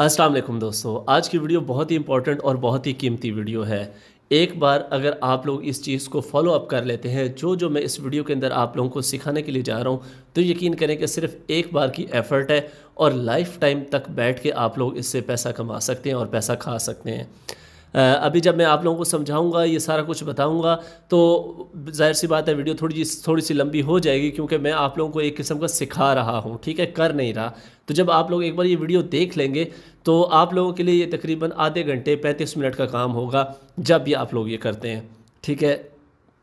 अस्सलाम वालेकुम दोस्तों। आज की वीडियो बहुत ही इंपॉर्टेंट और बहुत ही कीमती वीडियो है। एक बार अगर आप लोग इस चीज़ को फॉलो अप कर लेते हैं, जो जो मैं इस वीडियो के अंदर आप लोगों को सिखाने के लिए जा रहा हूँ तो यकीन करें कि सिर्फ़ एक बार की एफ़र्ट है और लाइफ टाइम तक बैठ के आप लोग इससे पैसा कमा सकते हैं और पैसा खा सकते हैं। अभी जब मैं आप लोगों को समझाऊँगा, ये सारा कुछ बताऊँगा तो ज़ाहिर सी बात है, वीडियो थोड़ी थोड़ी सी लंबी हो जाएगी क्योंकि मैं आप लोगों को एक किस्म का सिखा रहा हूँ, ठीक है? कर नहीं रहा। तो जब आप लोग एक बार ये वीडियो देख लेंगे तो आप लोगों के लिए ये तकरीबन आधे घंटे, पैंतीस मिनट का काम होगा, जब भी आप लोग ये करते हैं, ठीक है?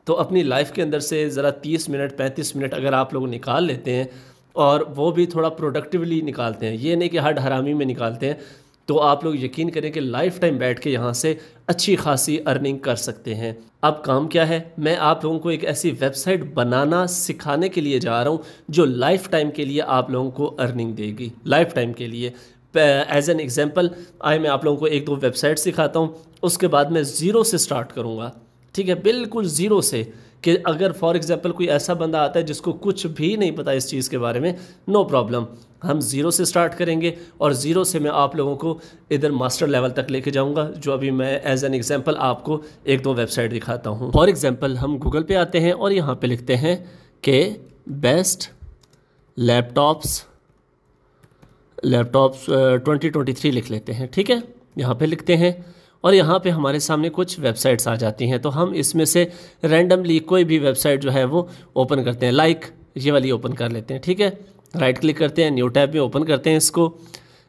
तो अपनी लाइफ के अंदर से ज़रा तीस मिनट, पैंतीस मिनट अगर आप लोग निकाल लेते हैं, और वो भी थोड़ा प्रोडक्टिवली निकालते हैं, ये नहीं कि हर हरामी में निकालते हैं तो आप लोग यकीन करें कि लाइफ टाइम बैठ के यहाँ से अच्छी खासी अर्निंग कर सकते हैं। अब काम क्या है? मैं आप लोगों को एक ऐसी वेबसाइट बनाना सिखाने के लिए जा रहा हूँ, जो लाइफ टाइम के लिए आप लोगों को अर्निंग देगी। लाइफ टाइम के लिए। एज एन एग्ज़ाम्पल आए मैं आप लोगों को एक दो वेबसाइट सिखाता हूँ, उसके बाद मैं ज़ीरो से स्टार्ट करूँगा। ठीक है? बिल्कुल ज़ीरो से कि अगर फॉर एग्ज़ाम्पल कोई ऐसा बंदा आता है जिसको कुछ भी नहीं पता इस चीज़ के बारे में नो no प्रॉब्लम हम ज़ीरो से स्टार्ट करेंगे और ज़ीरो से मैं आप लोगों को इधर मास्टर लेवल तक लेके जाऊँगा, जो अभी मैं एज एन एग्ज़ाम्पल आपको एक दो वेबसाइट दिखाता हूँ। फॉर एग्ज़ाम्पल हम गूगल पे आते हैं और यहाँ पे लिखते हैं कि best laptops laptops twenty twenty three लिख लेते हैं, ठीक है? यहाँ पे लिखते हैं और यहाँ पे हमारे सामने कुछ वेबसाइट्स आ जाती हैं तो हम इसमें से रैंडमली कोई भी वेबसाइट जो है वो ओपन करते हैं लाइक ये वाली ओपन कर लेते हैं, ठीक है? राइट क्लिक करते हैं, न्यू टैब में ओपन करते हैं इसको।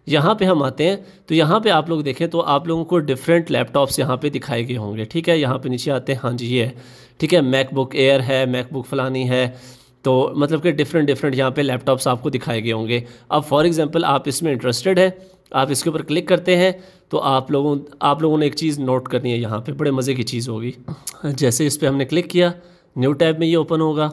यहाँ पे हम आते हैं तो यहाँ पे आप लोग देखें तो आप लोगों को डिफरेंट लैपटॉप्स यहाँ पे दिखाए गए होंगे, ठीक है? यहाँ पे नीचे आते हैं हाँ जी, ये है ठीक है? मैकबुक एयर है मैकबुक फलानी है तो मतलब कि डिफरेंट डिफरेंट यहाँ पे लैपटॉप्स आपको दिखाए गए होंगे। अब फॉर एग्ज़ाम्पल आप इसमें इंटरेस्टेड है, आप इसके ऊपर क्लिक करते हैं तो आप लोगों आप लोगों ने एक चीज़ नोट करनी है यहाँ पे, बड़े मज़े की चीज़ होगी। जैसे इस पर हमने क्लिक किया न्यू टैब में ये ओपन होगा।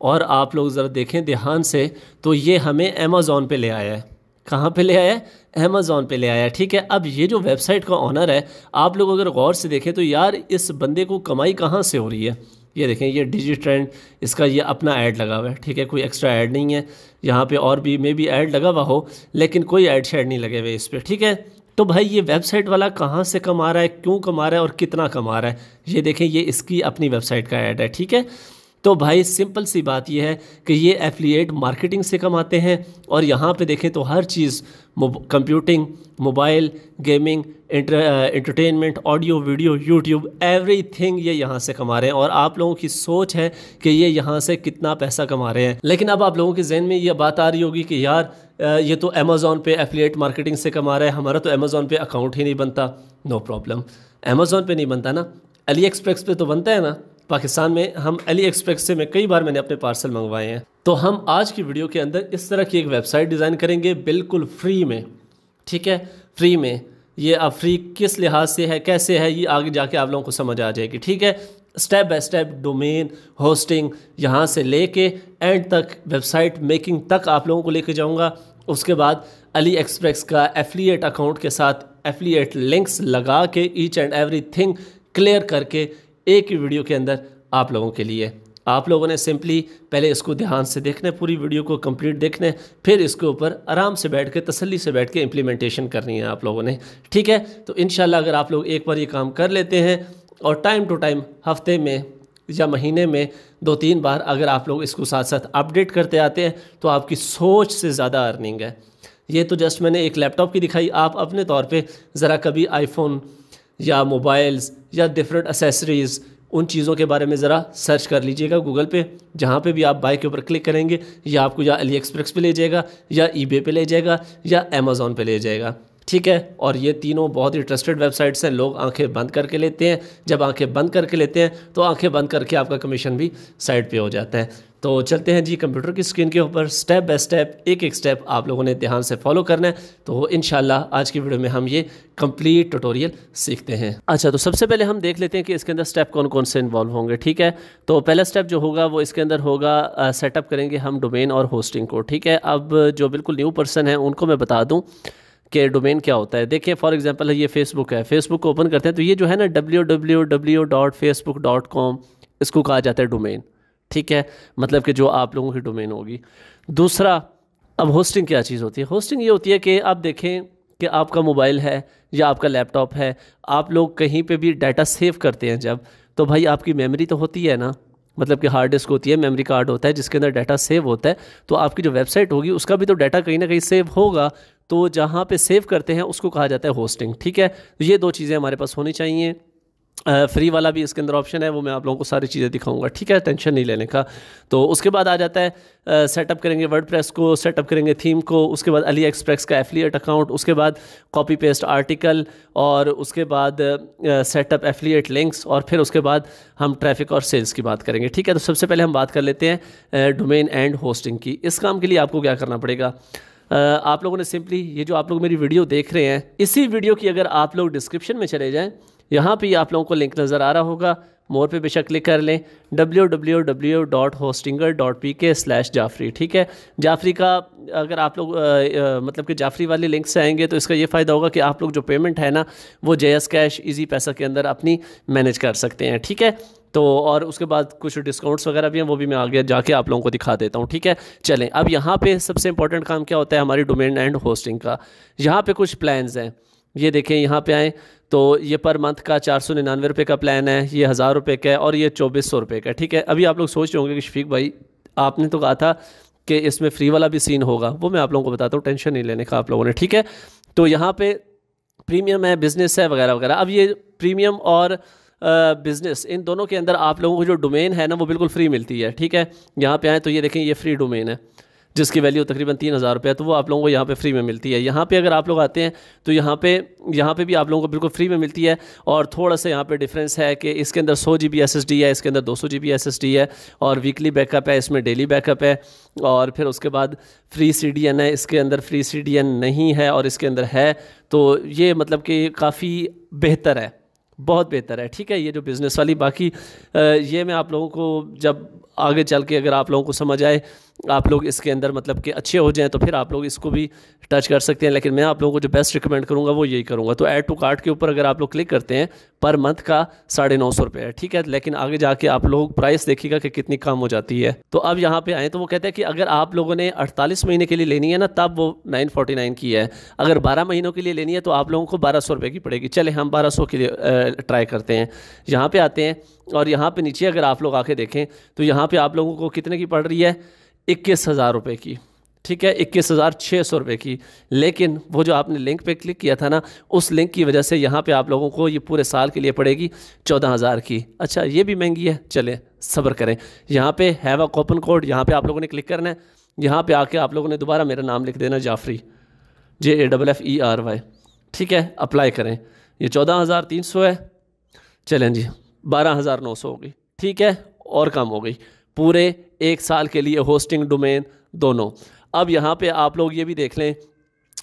और आप लोग ज़रा देखें ध्यान से तो ये हमें अमेज़ोन पे ले आया है। कहाँ पे ले आया है? अमेज़ोन पे ले आया है, ठीक है? अब ये जो वेबसाइट का ऑनर है, आप लोग अगर गौर से देखें तो यार इस बंदे को कमाई कहाँ से हो रही है? ये देखें, ये डिजी ट्रेंड इसका ये अपना ऐड लगा हुआ है, ठीक है? कोई एक्स्ट्रा ऐड नहीं है। यहाँ पे और भी मे बी ऐड लगा हुआ हो, लेकिन कोई ऐड शेड नहीं लगे हुए इस पर ठीक है? तो भाई, ये वेबसाइट वाला कहाँ से कमा रहा है, क्यों कमा रहा है और कितना कमा रहा है? ये देखें, ये इसकी अपनी वेबसाइट का ऐड है, ठीक है? तो भाई, सिंपल सी बात यह है कि ये एफिलिएट मार्केटिंग से कमाते हैं और यहाँ पे देखें तो हर चीज़ computing mobile gaming entertainment audio video YouTube everything ये यहाँ से कमा रहे हैं और आप लोगों की सोच है कि ये यहाँ से कितना पैसा कमा रहे हैं। लेकिन अब आप लोगों के जहन में ये बात आ रही होगी कि यार ये तो अमेज़ोन पे एफिलिएट मार्केटिंग से कमा रहा है, हमारा तो अमेज़ोन पे अकाउंट ही नहीं बनता। नो प्रॉब्लम अमेज़ोन पे नहीं बनता ना। अली एक्सप्रेस पे तो बनता है ना। पाकिस्तान में हम अली एक्सप्रेस से मैं कई बार मैंने अपने पार्सल मंगवाए हैं। तो हम आज की वीडियो के अंदर इस तरह की एक वेबसाइट डिज़ाइन करेंगे बिल्कुल फ्री में। ठीक है? फ्री में। ये अब फ्री किस लिहाज से है, कैसे है, ये आगे जाके आप लोगों को समझ आ जाएगी। ठीक है? Step by step domain, hosting यहाँ से लेके एंड तक, वेबसाइट मेकिंग तक आप लोगों को लेके जाऊँगा। उसके बाद अली एक्सप्रेस का एफिलिएट अकाउंट के साथ एफिलिएट लिंक्स लगा के each and everything clear करके एक ही वीडियो के अंदर आप लोगों के लिए। आप लोगों ने सिंपली पहले इसको ध्यान से देखना है पूरी वीडियो को कंप्लीट देखना है फिर इसके ऊपर आराम से बैठ के, तसल्ली से बैठ के इम्प्लीमेंटेशन करनी है आप लोगों ने। ठीक है? तो इन अगर आप लोग एक बार ये काम कर लेते हैं और टाइम टू टाइम हफ़्ते में या महीने में दो तीन बार अगर आप लोग इसको साथ साथ अपडेट करते आते हैं तो आपकी सोच से ज़्यादा अर्निंग है। ये तो जस्ट मैंने एक लैपटॉप की दिखाई। आप अपने तौर पे ज़रा कभी आईफोन या मोबाइल्स या डिफरेंट असेसरीज़ उन चीज़ों के बारे में ज़रा सर्च कर लीजिएगा गूगल पे, जहाँ पे भी आप बाइक के ऊपर क्लिक करेंगे, या आपको या अली एक्सप्रेस पे ले जाएगा, या ई पे ले जाएगा, या अमेज़ोन पे ले जाएगा। ठीक है? और ये तीनों बहुत ही ट्रस्टेड वेबसाइट्स हैं, लोग आँखें बंद करके लेते हैं। जब आँखें बंद करके लेते हैं तो आँखें बंद करके आपका कमीशन भी साइड पे हो जाता है। तो चलते हैं जी कंप्यूटर की स्क्रीन के ऊपर। स्टेप बाय स्टेप एक एक स्टेप आप लोगों ने ध्यान से फॉलो करना है। तो इन आज की वीडियो में हम ये कंप्लीट ट्यूटोरियल सीखते हैं। अच्छा तो सबसे पहले हम देख लेते हैं कि इसके अंदर स्टेप कौन कौन से इन्वॉल्व होंगे, ठीक है? तो पहला स्टेप जो होगा, वो इसके अंदर होगा सेटअप करेंगे हम डोमेन और होस्टिंग को, ठीक है? अब जो बिल्कुल न्यू पर्सन है, उनको मैं बता दूँ। कि डोमेन क्या होता है? देखिए फॉर एग्जांपल ये फेसबुक है। फेसबुक को ओपन करते हैं तो ये जो है ना W W W dot Facebook dot com इसको कहा जाता है डोमेन ठीक है? मतलब कि जो आप लोगों की डोमेन होगी। दूसरा, अब होस्टिंग क्या चीज़ होती है? होस्टिंग ये होती है कि आप देखें कि आपका मोबाइल है या आपका लैपटॉप है। आप लोग कहीं पे भी डाटा सेव करते हैं जब तो भाई आपकी मेमोरी तो होती है ना। मतलब कि हार्ड डिस्क होती है मेमोरी कार्ड होता है, जिसके अंदर डाटा सेव होता है तो आपकी जो वेबसाइट होगी, उसका भी तो डाटा कहीं ना कहीं सेव होगा तो जहाँ पे सेव करते हैं, उसको कहा जाता है होस्टिंग ठीक है? तो ये दो चीज़ें हमारे पास होनी चाहिए। फ्री वाला भी इसके अंदर ऑप्शन है, वो मैं आप लोगों को सारी चीज़ें दिखाऊँगा। ठीक है? टेंशन नहीं लेने का। तो उसके बाद आ जाता है सेटअप करेंगे वर्ड को सेटअप करेंगे थीम को, उसके बाद अली एक्सप्रेस का एफिलिएट अकाउंट उसके बाद कॉपी पेस्ट आर्टिकल और उसके बाद सेटअप एफिलिएट लिंक्स और फिर उसके बाद हम ट्रैफ़िक और सेल्स की बात करेंगे। ठीक है? तो सबसे पहले हम बात कर लेते हैं डोमेन एंड होस्टिंग की। इस काम के लिए आपको क्या करना पड़ेगा? आप लोगों ने सिंपली ये जो आप लोग मेरी वीडियो देख रहे हैं, इसी वीडियो की अगर आप लोग डिस्क्रिप्शन में चले जाएँ यहाँ पे आप लोगों को लिंक नज़र आ रहा होगा। मोर पे बेशक क्लिक कर लें। W W W dot Hostinger dot P K Jafri ठीक है? जाफरी का अगर आप लोग मतलब कि जाफरी वाले लिंक से आएँगे तो इसका ये फ़ायदा होगा कि आप लोग जो पेमेंट है ना, वो जे एस कैश ईजी पैसा के अंदर अपनी मैनेज कर सकते हैं, ठीक है? तो और उसके बाद कुछ डिस्काउंट्स वगैरह भी हैं, वो भी मैं आगे जाके आप लोगों को दिखा देता हूँ, ठीक है? चलें, अब यहाँ पे सबसे इंपॉर्टेंट काम क्या होता है? हमारी डोमेन एंड होस्टिंग का। यहाँ पे कुछ प्लान्स हैं। ये देखें, यहाँ पे आएँ तो ये पर मंथ का चार सौ निन्यानवे रुपये का प्लान है, ये हज़ार रुपये का है और ये चौबीस सौ रुपये का ठीक है? अभी आप लोग सोच रहे होंगे कि शफीक भाई, आपने तो कहा था कि इसमें फ्री वाला भी सीन होगा, वो मैं आप लोगों को बताता हूँ टेंशन नहीं लेने का आप लोगों ने, ठीक है? तो यहाँ पे प्रीमियम है बिज़नेस है, वगैरह वगैरह। अब ये प्रीमियम और बिज़नेस इन दोनों के अंदर आप लोगों को जो डोमेन है ना, वो बिल्कुल फ्री मिलती है, ठीक है? यहाँ पे आएँ तो ये देखें, ये फ्री डोमेन है। जिसकी वैल्यू तकरीबन तीन हज़ार रुपये तो वो आप लोगों को यहाँ पे फ्री में मिलती है। यहाँ पे अगर आप लोग आते हैं तो यहाँ पे यहाँ पे भी आप लोगों को बिल्कुल फ्री में मिलती है। और थोड़ा सा यहाँ पे डिफरेंस है कि इसके अंदर सौ G B S S D है, इसके अंदर दो सौ G B S S D है, और वीकली बैकअप है, इसमें डेली बैकअप है, और फिर उसके बाद फ्री सी डी एन है, इसके अंदर फ्री सी डी एन नहीं है और इसके अंदर है तो ये मतलब कि काफ़ी बेहतर है, बहुत बेहतर है। ठीक है, ये जो बिज़नेस वाली बाकी ये मैं आप लोगों को जब आगे चल के अगर आप लोगों को समझ आए आप लोग इसके अंदर मतलब कि अच्छे हो जाएँ तो फिर आप लोग इसको भी टच कर सकते हैं। लेकिन मैं आप लोगों को जो बेस्ट रिकमेंड करूँगा, वो यही करूँगा। तो ऐड टू कार्ट के ऊपर अगर आप लोग क्लिक करते हैं पर मंथ का साढ़े नौ सौ रुपये है, ठीक है? लेकिन आगे जाके आप लोग प्राइस देखिएगा कि कितनी कम हो जाती है। तो अब यहाँ पे आए तो वो कहते हैं कि अगर आप लोगों ने अड़तालीस महीने के लिए लेनी है ना, तब वो नाइन फोर्टी नाइन की है। अगर बारह महीनों के लिए लेनी है तो आप लोगों को बारह सौ रुपये की पड़ेगी। चले, हम बारह सौ के लिए ट्राई करते हैं। यहाँ पर आते हैं, और यहाँ पर नीचे अगर आप लोग आके देखें तो यहाँ पर आप लोगों को कितने की पड़ रही है? इक्कीस हज़ार रुपये की, ठीक है? इक्कीस हज़ार छः सौ रुपये की। लेकिन वो जो आपने लिंक पे क्लिक किया था ना, उस लिंक की वजह से यहाँ पे आप लोगों को ये पूरे साल के लिए पड़ेगी चौदह हज़ार की। अच्छा ये भी महँगी है। चले, सब्र करें। यहाँ पे हैव अ कॉपन कोड यहाँ पे आप लोगों ने क्लिक करना है। यहाँ पे आके आप लोगों ने दोबारा मेरा नाम लिख देना, Jafri. J A double F E R Y ठीक है? अप्लाई करें। ये चौदह हज़ार तीन सौ है। चलें जी, बारह हज़ार नौ सौ हो गई। ठीक है? और कम हो गई। पूरे एक साल के लिए होस्टिंग डोमेन दोनों। अब यहाँ पे आप लोग ये भी देख लें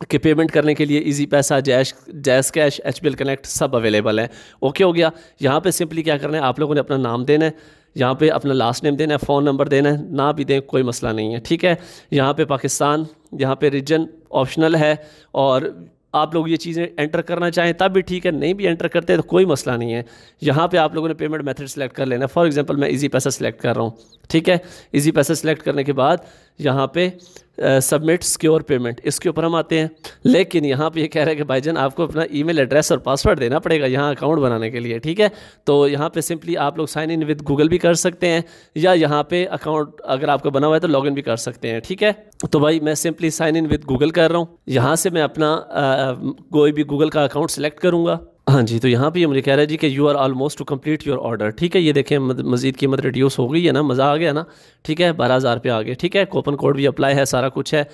कि पेमेंट करने के लिए इजी पैसा जैश जैस कैश एच कनेक्ट सब अवेलेबल है। ओके हो गया। यहाँ पे सिंपली क्या करना है? आप लोगों ने अपना नाम देना है। यहाँ पे अपना लास्ट नेम देना है फ़ोन नंबर देना है। ना भी दें, कोई मसला नहीं है। ठीक है? यहाँ पे पाकिस्तान, यहाँ पे रीजन ऑप्शनल है और आप लोग ये चीज़ें एंटर करना चाहें, तब भी ठीक है, नहीं भी एंटर करते तो कोई मसला नहीं है। यहाँ पे आप लोगों ने पेमेंट मेथड सेलेक्ट कर लेना। फॉर एग्जांपल मैं इजी पैसा सेलेक्ट कर रहा हूँ, ठीक है? इजी पैसा सेलेक्ट करने के बाद यहाँ पे सबमिट सिक्योर पेमेंट इसके ऊपर हम आते हैं। लेकिन यहाँ पे ये कह रहे हैं कि भाई भाईजान आपको अपना ईमेल एड्रेस और पासवर्ड देना पड़ेगा यहाँ अकाउंट बनाने के लिए ठीक है? तो यहाँ पे सिंपली आप लोग साइन इन विद गूगल भी कर सकते हैं या यहाँ पे अकाउंट अगर आपका बना हुआ है तो लॉगिन भी कर सकते हैं ठीक है? तो भाई मैं simply sign in with Google कर रहा हूँ। यहाँ से मैं अपना आ, कोई भी गूगल का अकाउंट सेलेक्ट करूँगा। हाँ जी तो यहाँ पे ये मुझे कह रहा है जी कि you are almost to complete your order ठीक है, ये देखें मजीद कीमत रिड्यूस हो गई है ना, मज़ा आ गया ना? ठीक है, बारह हज़ार रुपये आ गए, ठीक है? कोपन कोड भी अप्लाई है, सारा कुछ है।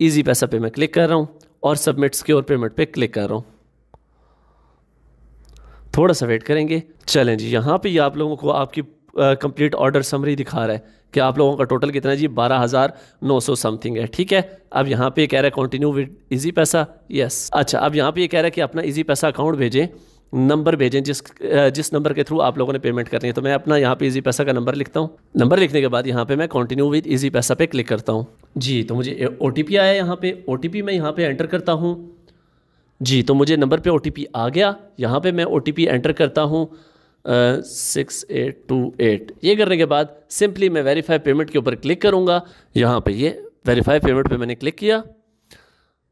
ईजी पैसा पे मैं क्लिक कर रहा हूँ और सबमिट्स सबमिट और पेमेंट पे क्लिक कर रहा हूँ। थोड़ा सा वेट करेंगे। चलें जी, यहाँ पर आप लोगों को आपकी कंप्लीट ऑर्डर समरी दिखा रहा है कि आप लोगों का टोटल कितना है जी? बारह हज़ार नौ सौ समथिंग है। ठीक है? अब यहाँ पे कह रहा है continue with Easypaisa? Yes अच्छा अब यहाँ पे ये कह रहा है कि अपना इजी पैसा अकाउंट भेजें नंबर भेजें जिस जिस नंबर के थ्रू आप लोगों ने पेमेंट करनी है। तो मैं अपना यहाँ पे इजी पैसा का नंबर लिखता हूँ। नंबर लिखने के बाद यहाँ पे मैं कंटिन्यू विद इजी पैसा पे क्लिक करता हूँ। जी तो मुझे ओटीपी आया यहाँ पे। ओ मैं यहाँ पे एंटर करता हूँ। जी तो मुझे नंबर पे ओ आ गया। यहाँ पे मैं ओटीपी एंटर करता हूँ। सिक्स एट टू एट ये करने के बाद सिंपली मैं वेरीफाई पेमेंट के ऊपर क्लिक करूँगा। यहाँ पे ये वेरीफाई पेमेंट पे मैंने क्लिक किया।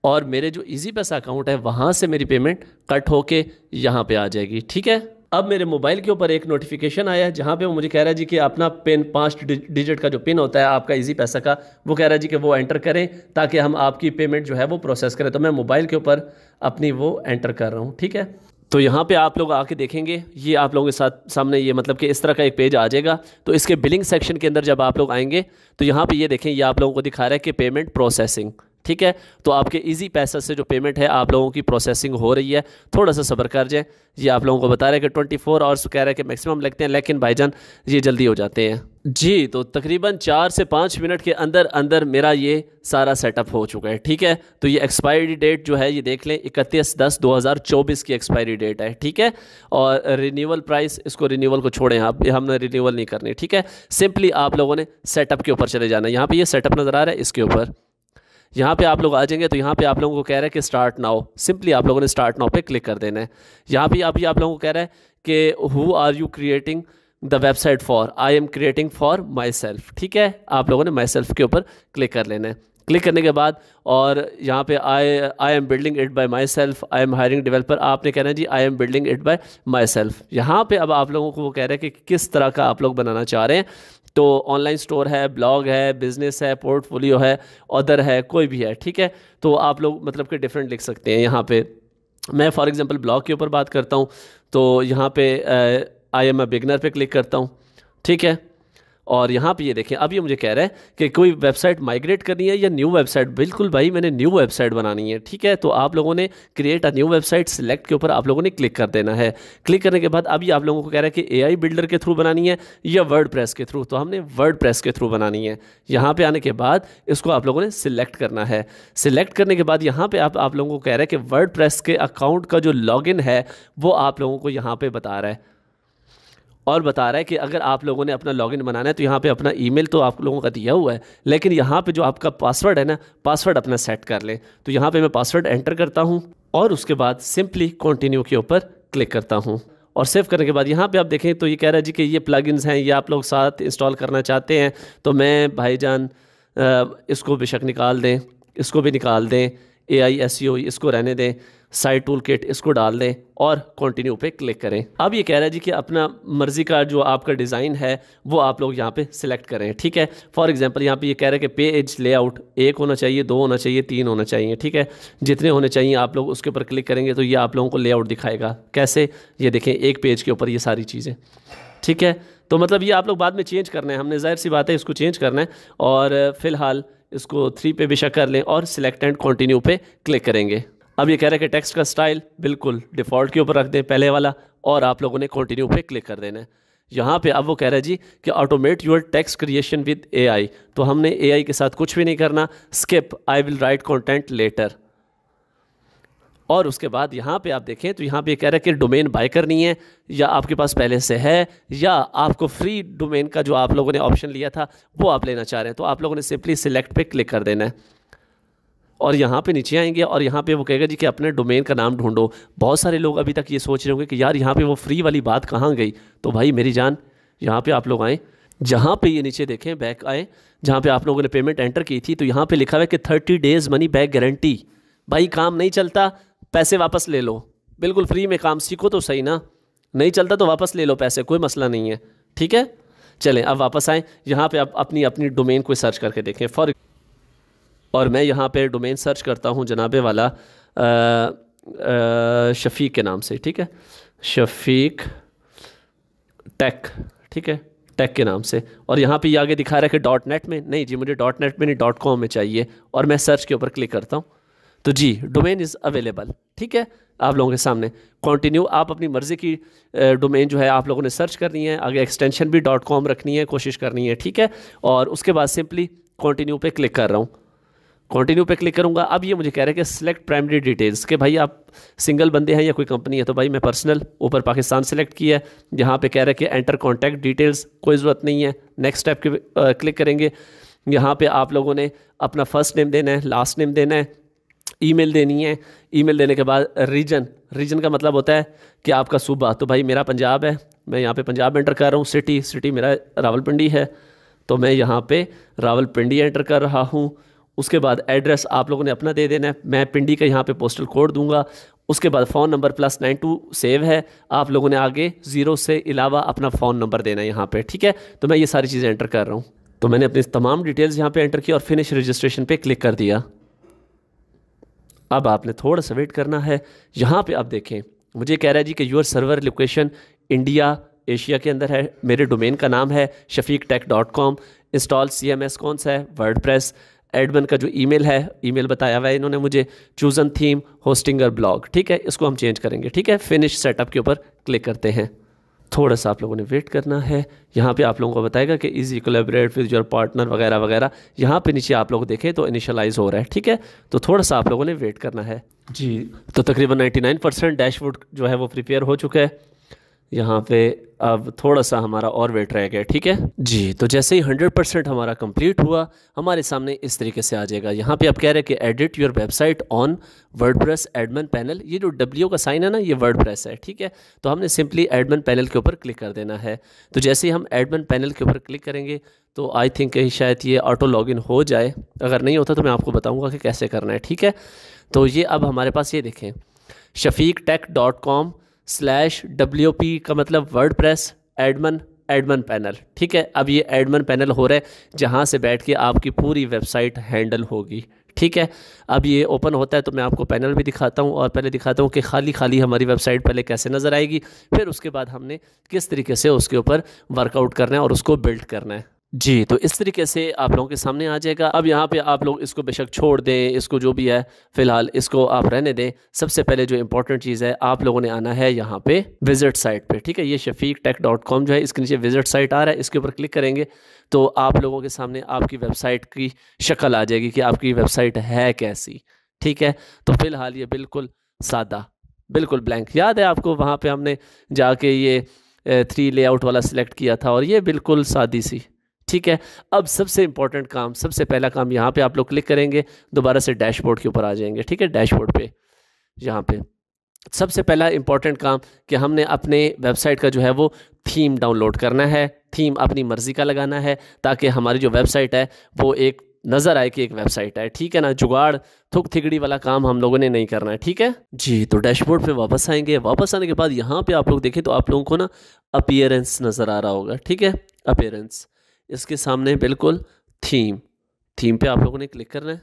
और मेरे जो इजी पैसा अकाउंट है, वहाँ से मेरी पेमेंट कट होके यहाँ पे आ जाएगी। ठीक है? अब मेरे मोबाइल के ऊपर एक नोटिफिकेशन आया है, जहाँ पे वो मुझे कह रहा है जी कि अपना पिन पाँच डिजिट का जो पिन होता है, आपका इजी पैसा का, वो कह रहा है जी कि वो एंटर करें, ताकि हम आपकी पेमेंट जो है वो प्रोसेस करें। तो मैं मोबाइल के ऊपर अपनी वो एंटर कर रहा हूँ। ठीक है? तो यहाँ पे आप लोग आके देखेंगे, ये आप लोगों के साथ सामने ये मतलब कि इस तरह का एक पेज आ जाएगा। तो इसके बिलिंग सेक्शन के अंदर जब आप लोग आएँगे तो यहाँ पे ये देखें, ये आप लोगों को दिखा रहा है कि पेमेंट प्रोसेसिंग ठीक है? तो आपके इजी पैसा से जो पेमेंट है, आप लोगों की प्रोसेसिंग हो रही है। थोड़ा सा सब्र कर जाए। ये आप लोगों को बता रहे हैं कि ट्वेंटी फोर आवर्स कह रहे हैं कि मैक्सिमम लगते हैं, लेकिन भाईजान ये जल्दी हो जाते हैं। जी तो तकरीबन चार से पाँच मिनट के अंदर अंदर मेरा ये सारा सेटअप हो चुका है, ठीक है? तो ये एक्सपायरी डेट जो है, ये देख लें, इकतीस दस दो हज़ार चौबीस की एक्सपायरी डेट है, ठीक है? और रिन्यूअल प्राइस इसको रिन्यूअल को छोड़ें आप हमने रिन्यूअल नहीं करनी, ठीक है? सिंपली आप लोगों ने सेटअप के ऊपर चले जाना है। यहाँ पे ये सेटअप नज़र आ रहा है, इसके ऊपर। यहाँ पे आप लोग आ जाएँगे तो यहाँ पे आप लोगों को कह रहा है कि स्टार्ट नाउ सिंपली आप लोगों ने स्टार्ट नाउ पे क्लिक कर देना है. यहाँ पे अभी आप लोगों को कह रहा है कि who are you creating the website for I'm creating for myself ठीक है? आप लोगों ने माई सेल्फ के ऊपर क्लिक कर लेना है. क्लिक करने के बाद और यहाँ पे I I'm building it by myself I'm hiring developer आपने कहना है जी I'm building it by myself यहाँ पे अब आप लोगों को वो कह रहे हैं कि किस तरह का आप लोग बनाना चाह रहे हैं? तो ऑनलाइन स्टोर है ब्लॉग है बिज़नेस है पोर्टफोलियो है अदर है, कोई भी है, ठीक है? तो आप लोग मतलब कि डिफरेंट लिख सकते हैं यहाँ पे। मैं फॉर एग्जांपल ब्लॉग के ऊपर बात करता हूँ तो यहाँ पे आई एम ए बिगनर पे क्लिक करता हूँ, ठीक है? और यहाँ पे ये देखें, अब ये मुझे कह रहा है कि कोई वेबसाइट माइग्रेट करनी है या न्यू वेबसाइट बिल्कुल भाई, मैंने न्यू वेबसाइट बनानी है, ठीक है? तो आप लोगों ने create a new website select के ऊपर आप लोगों ने क्लिक कर देना है। क्लिक करने के बाद ये आप लोगों को कह रहा है कि एआई बिल्डर के थ्रू बनानी है या वर्ड के थ्रू तो हमने वर्ड के थ्रू बनानी है। यहाँ पर आने के बाद इसको आप लोगों ने सिलेक्ट करना है। सिलेक्ट करने के बाद यहाँ पर आप आप लोगों को कह रहा है कि वर्ड के अकाउंट का जो लॉगिन है, वो आप लोगों को यहाँ पर बता रहा है। और बता रहा है कि अगर आप लोगों ने अपना लॉगिन बनाना है तो यहाँ पे अपना ईमेल तो आप लोगों का दिया हुआ है, लेकिन यहाँ पे जो आपका पासवर्ड है ना पासवर्ड अपना सेट कर लें। तो यहाँ पे मैं पासवर्ड एंटर करता हूँ और उसके बाद सिंपली कंटिन्यू के ऊपर क्लिक करता हूँ। और सेव करने के बाद यहाँ पे आप देखें तो ये कह रहा है जी कि ये प्लगइन्स हैं, ये आप लोग साथ इंस्टॉल करना चाहते हैं तो मैं भाईजान इसको बेशक निकाल दें, इसको भी निकाल दें ए आई एस इसको रहने दें। साइड टूल किट इसको डाल दें और कंटिन्यू पे क्लिक करें। अब ये कह रहा है जी कि अपना मर्ज़ी का जो आपका डिज़ाइन है, वो आप लोग यहाँ पे सिलेक्ट करें, ठीक है? फॉर एग्जांपल यहाँ पे ये कह रहा है कि पेज लेआउट एक होना चाहिए, दो होना चाहिए, तीन होना चाहिए, ठीक है? जितने होने चाहिए आप लोग उसके ऊपर क्लिक करेंगे तो ये आप लोगों को लेआउट दिखाएगा। कैसे? ये देखें, एक पेज के ऊपर ये सारी चीज़ें, ठीक है? तो मतलब ये आप लोग बाद में चेंज करना है। हमने ज़ाहिर सी बात है, इसको चेंज करना है और फ़िलहाल इसको थ्री पे बेशक कर लें और सिलेक्ट एंड कंटिन्यू पे क्लिक करेंगे। अब ये कह रहे हैं कि टेक्स्ट का स्टाइल बिल्कुल डिफ़ॉल्ट के ऊपर रख दें, पहले वाला, और आप लोगों ने कंटिन्यू पे क्लिक कर देना है। यहाँ पे अब वो कह रहा है जी कि automate your text creation with AI तो हमने एआई के साथ कुछ भी नहीं करना। Skip I will write content later और उसके बाद यहाँ पे आप देखें तो यहाँ पे कह रहा है कि डोमेन बाय करनी है। या आपके पास पहले से है, या आपको फ्री डोमेन का जो आप लोगों ने ऑप्शन लिया था, वो आप लेना चाह रहे हैं। तो आप लोगों ने सिंपली सिलेक्ट पे क्लिक कर देना है। और यहाँ पे नीचे आएँगे और यहाँ पे वो कहेगा जी कि अपने डोमेन का नाम ढूंढो। बहुत सारे लोग अभी तक ये सोच रहे होंगे कि यार यहाँ पे वो फ्री वाली बात कहाँ गई? तो भाई मेरी जान, यहाँ पे आप लोग आएँ। जहाँ पे ये नीचे देखें बैक आए, जहाँ पे आप लोगों ने पेमेंट एंटर की थी तो यहाँ पे लिखा हुआ है कि thirty days money back guarantee भाई काम नहीं चलता, पैसे वापस ले लो। बिल्कुल फ्री में काम सीखो तो सही ना? नहीं चलता तो वापस ले लो पैसे, कोई मसला नहीं है। ठीक है? चलें, अब वापस आएँ। यहाँ पे आप अपनी अपनी डोमेन को सर्च करके देखें। फॉर और मैं यहाँ पे डोमेन सर्च करता हूँ जनाबे वाला शफ़ीक के नाम से, ठीक है? शफ़ीक टेक ठीक है? टेक के नाम से। और यहाँ पे ये आगे दिखा रहा है कि डॉट नेट में, नहीं जी, मुझे डॉट नेट में नहीं डॉट कॉम में चाहिए। और मैं सर्च के ऊपर क्लिक करता हूँ। तो जी डोमेन इज़ अवेलेबल ठीक है? आप लोगों के सामने। कंटिन्यू आप अपनी मर्ज़ी की डोमेन जो है आप लोगों ने सर्च करनी है। आगे एक्सटेंशन भी डॉट कॉम रखनी है, कोशिश करनी है, ठीक है? और उसके बाद सिंपली कंटिन्यू पे क्लिक कर रहा हूँ। कंटिन्यू पे क्लिक करूँगा। अब ये मुझे कह रहा है कि सिलेक्ट प्राइमरी डिटेल्स के भाई आप सिंगल बंदे हैं या कोई कंपनी है तो भाई मैं पर्सनल ऊपर पाकिस्तान सेलेक्ट किया है। यहाँ पे कह रहा है कि एंटर कॉन्टैक्ट डिटेल्स कोई ज़रूरत नहीं है। नेक्स्ट स्टेप के क्लिक करेंगे। यहाँ पे आप लोगों ने अपना फ़र्स्ट नेम देना है लास्ट नेम देना है ईमेल देनी है। ईमेल देने के बाद रीजन रीजन का मतलब होता है कि आपका सूबा। तो भाई मेरा पंजाब है, मैं यहाँ पे पंजाब एंटर कर रहा हूँ। सिटी सिटी मेरा रावलपिंडी है तो मैं यहाँ पे रावलपिंडी एंटर कर रहा हूँ। उसके बाद एड्रेस आप लोगों ने अपना दे देना है। मैं पिंडी का यहाँ पे पोस्टल कोड दूँगा। उसके बाद phone number plus nine two save है। आप लोगों ने आगे ज़ीरो से अलावा अपना फ़ोन नंबर देना है यहाँ पे, ठीक है? तो मैं ये सारी चीज़ें एंटर कर रहा हूँ। तो मैंने अपनी तमाम डिटेल्स यहाँ पे एंटर की और फिनिश रजिस्ट्रेशन पे क्लिक कर दिया। अब आपने थोड़ा सा वेट करना है। यहाँ पे आप देखें, मुझे कह रहा है जी कि your server location India Asia के अंदर है। मेरे डोमेन का नाम है Shafiq tech dot com install C M S कौन सा है? वर्ड प्रेस एडमन का जो ईमेल है ईमेल बताया हुआ है इन्होंने मुझे चूज़न थीम होस्टिंग और ब्लॉग ठीक है? इसको हम चेंज करेंगे ठीक है? फिनिश सेटअप के ऊपर क्लिक करते हैं। थोड़ा सा आप लोगों ने वेट करना है। यहाँ पे आप लोगों को बताएगा कि easy collaborate with your partner वगैरह वगैरह। यहाँ पे नीचे आप लोग देखें तो इनिशलाइज हो रहा है ठीक है? तो थोड़ा सा आप लोगों ने वेट करना है। जी। तो तकरीबन 99 परसेंट डैशबोर्ड जो है वो प्रिपेयर हो चुका है। यहाँ पे अब थोड़ा सा हमारा और वेट रह गया, ठीक है? जी तो जैसे ही हंड्रेड परसेंट हमारा कंप्लीट हुआ, हमारे सामने इस तरीके से आ जाएगा। यहाँ पे आप कह रहे हैं कि edit your website on WordPress admin panel ये जो डब्ल्यू का साइन है ना, ये वर्डप्रेस है, ठीक है? तो हमने सिंपली एडमन पैनल के ऊपर क्लिक कर देना है। तो जैसे ही हम एडमन पैनल के ऊपर क्लिक करेंगे तो आई थिंक शायद ये ऑटो लॉगिन हो जाए। अगर नहीं होता तो मैं आपको बताऊँगा कि कैसे करना है, ठीक है? तो ये अब हमारे पास ये देखें, Shafiq tech dot com slash W P का मतलब WordPress admin admin panel ठीक है? अब ये एडमन पैनल हो रहा है, जहाँ से बैठ के आपकी पूरी वेबसाइट हैंडल होगी। ठीक है? अब ये ओपन होता है तो मैं आपको पैनल भी दिखाता हूँ, और पहले दिखाता हूँ कि खाली खाली हमारी वेबसाइट पहले कैसे नज़र आएगी, फिर उसके बाद हमने किस तरीके से उसके ऊपर वर्कआउट करना है और उसको बिल्ड करना है। जी तो इस तरीके से आप लोगों के सामने आ जाएगा। अब यहाँ पे आप लोग इसको बेशक छोड़ दें, इसको जो भी है, फ़िलहाल इसको आप रहने दें। सबसे पहले जो इंपॉर्टेंट चीज़ है, आप लोगों ने आना है यहाँ पे विज़िट साइट पे, ठीक है? ये शफीक टेक डॉट कॉम जो है, इसके नीचे विज़िट साइट आ रहा है, इसके ऊपर क्लिक करेंगे तो आप लोगों के सामने आपकी वेबसाइट की शक्ल आ जाएगी कि आपकी वेबसाइट है कैसी, ठीक है? तो फ़िलहाल ये बिल्कुल सादा, बिल्कुल ब्लैंक याद है आपको वहाँ पर हमने जाके ये थ्री लेआउट वाला सिलेक्ट किया था और ये बिल्कुल सादी सी ठीक है? अब सबसे इंपॉर्टेंट काम, सबसे पहला काम यहाँ पे आप लोग क्लिक करेंगे, दोबारा से डैशबोर्ड के ऊपर आ जाएँगे, ठीक है? डैशबोर्ड पे, यहाँ पे। सबसे पहला इंपॉर्टेंट काम कि हमने अपने वेबसाइट का जो है वो थीम डाउनलोड करना है थीम अपनी मर्ज़ी का लगाना है, ताकि हमारी जो वेबसाइट है, वो एक नज़र आए कि एक वेबसाइट है। ठीक है ना? जुगाड़, थुक थिगड़ी वाला काम हम लोगों ने नहीं करना है, ठीक है? जी तो डैशबोर्ड पे वापस आएँगे। वापस आने के बाद यहाँ पे आप लोग देखें तो आप लोगों को ना अपियरेंस नज़र आ रहा होगा, ठीक है? अपियरेंस इसके सामने बिल्कुल थीम थीम पे आप लोगों ने क्लिक करना है.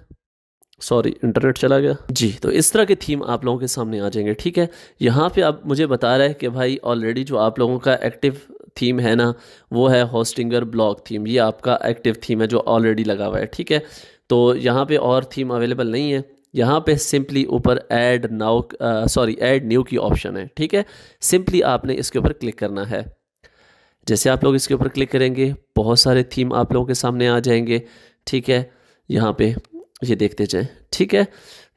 सॉरी इंटरनेट चला गया. जी तो इस तरह के थीम आप लोगों के सामने आ जाएँगे, ठीक है? यहाँ पे आप, मुझे बता रहे हैं कि भाई ऑलरेडी जो आप लोगों का एक्टिव थीम है ना, वो है होस्टिंगर ब्लॉग थीम ये आपका एक्टिव थीम है जो ऑलरेडी लगा हुआ है, ठीक है? तो यहाँ पे और थीम अवेलेबल नहीं है. यहाँ पे सिंपली ऊपर add now sorry add new की ऑप्शन है, ठीक है? सिंपली आपने इसके ऊपर क्लिक करना है. जैसे आप लोग इसके ऊपर क्लिक करेंगे, बहुत सारे थीम आप लोगों के सामने आ जाएँगे, ठीक है? यहाँ पे ये देखते जाएँ, ठीक है?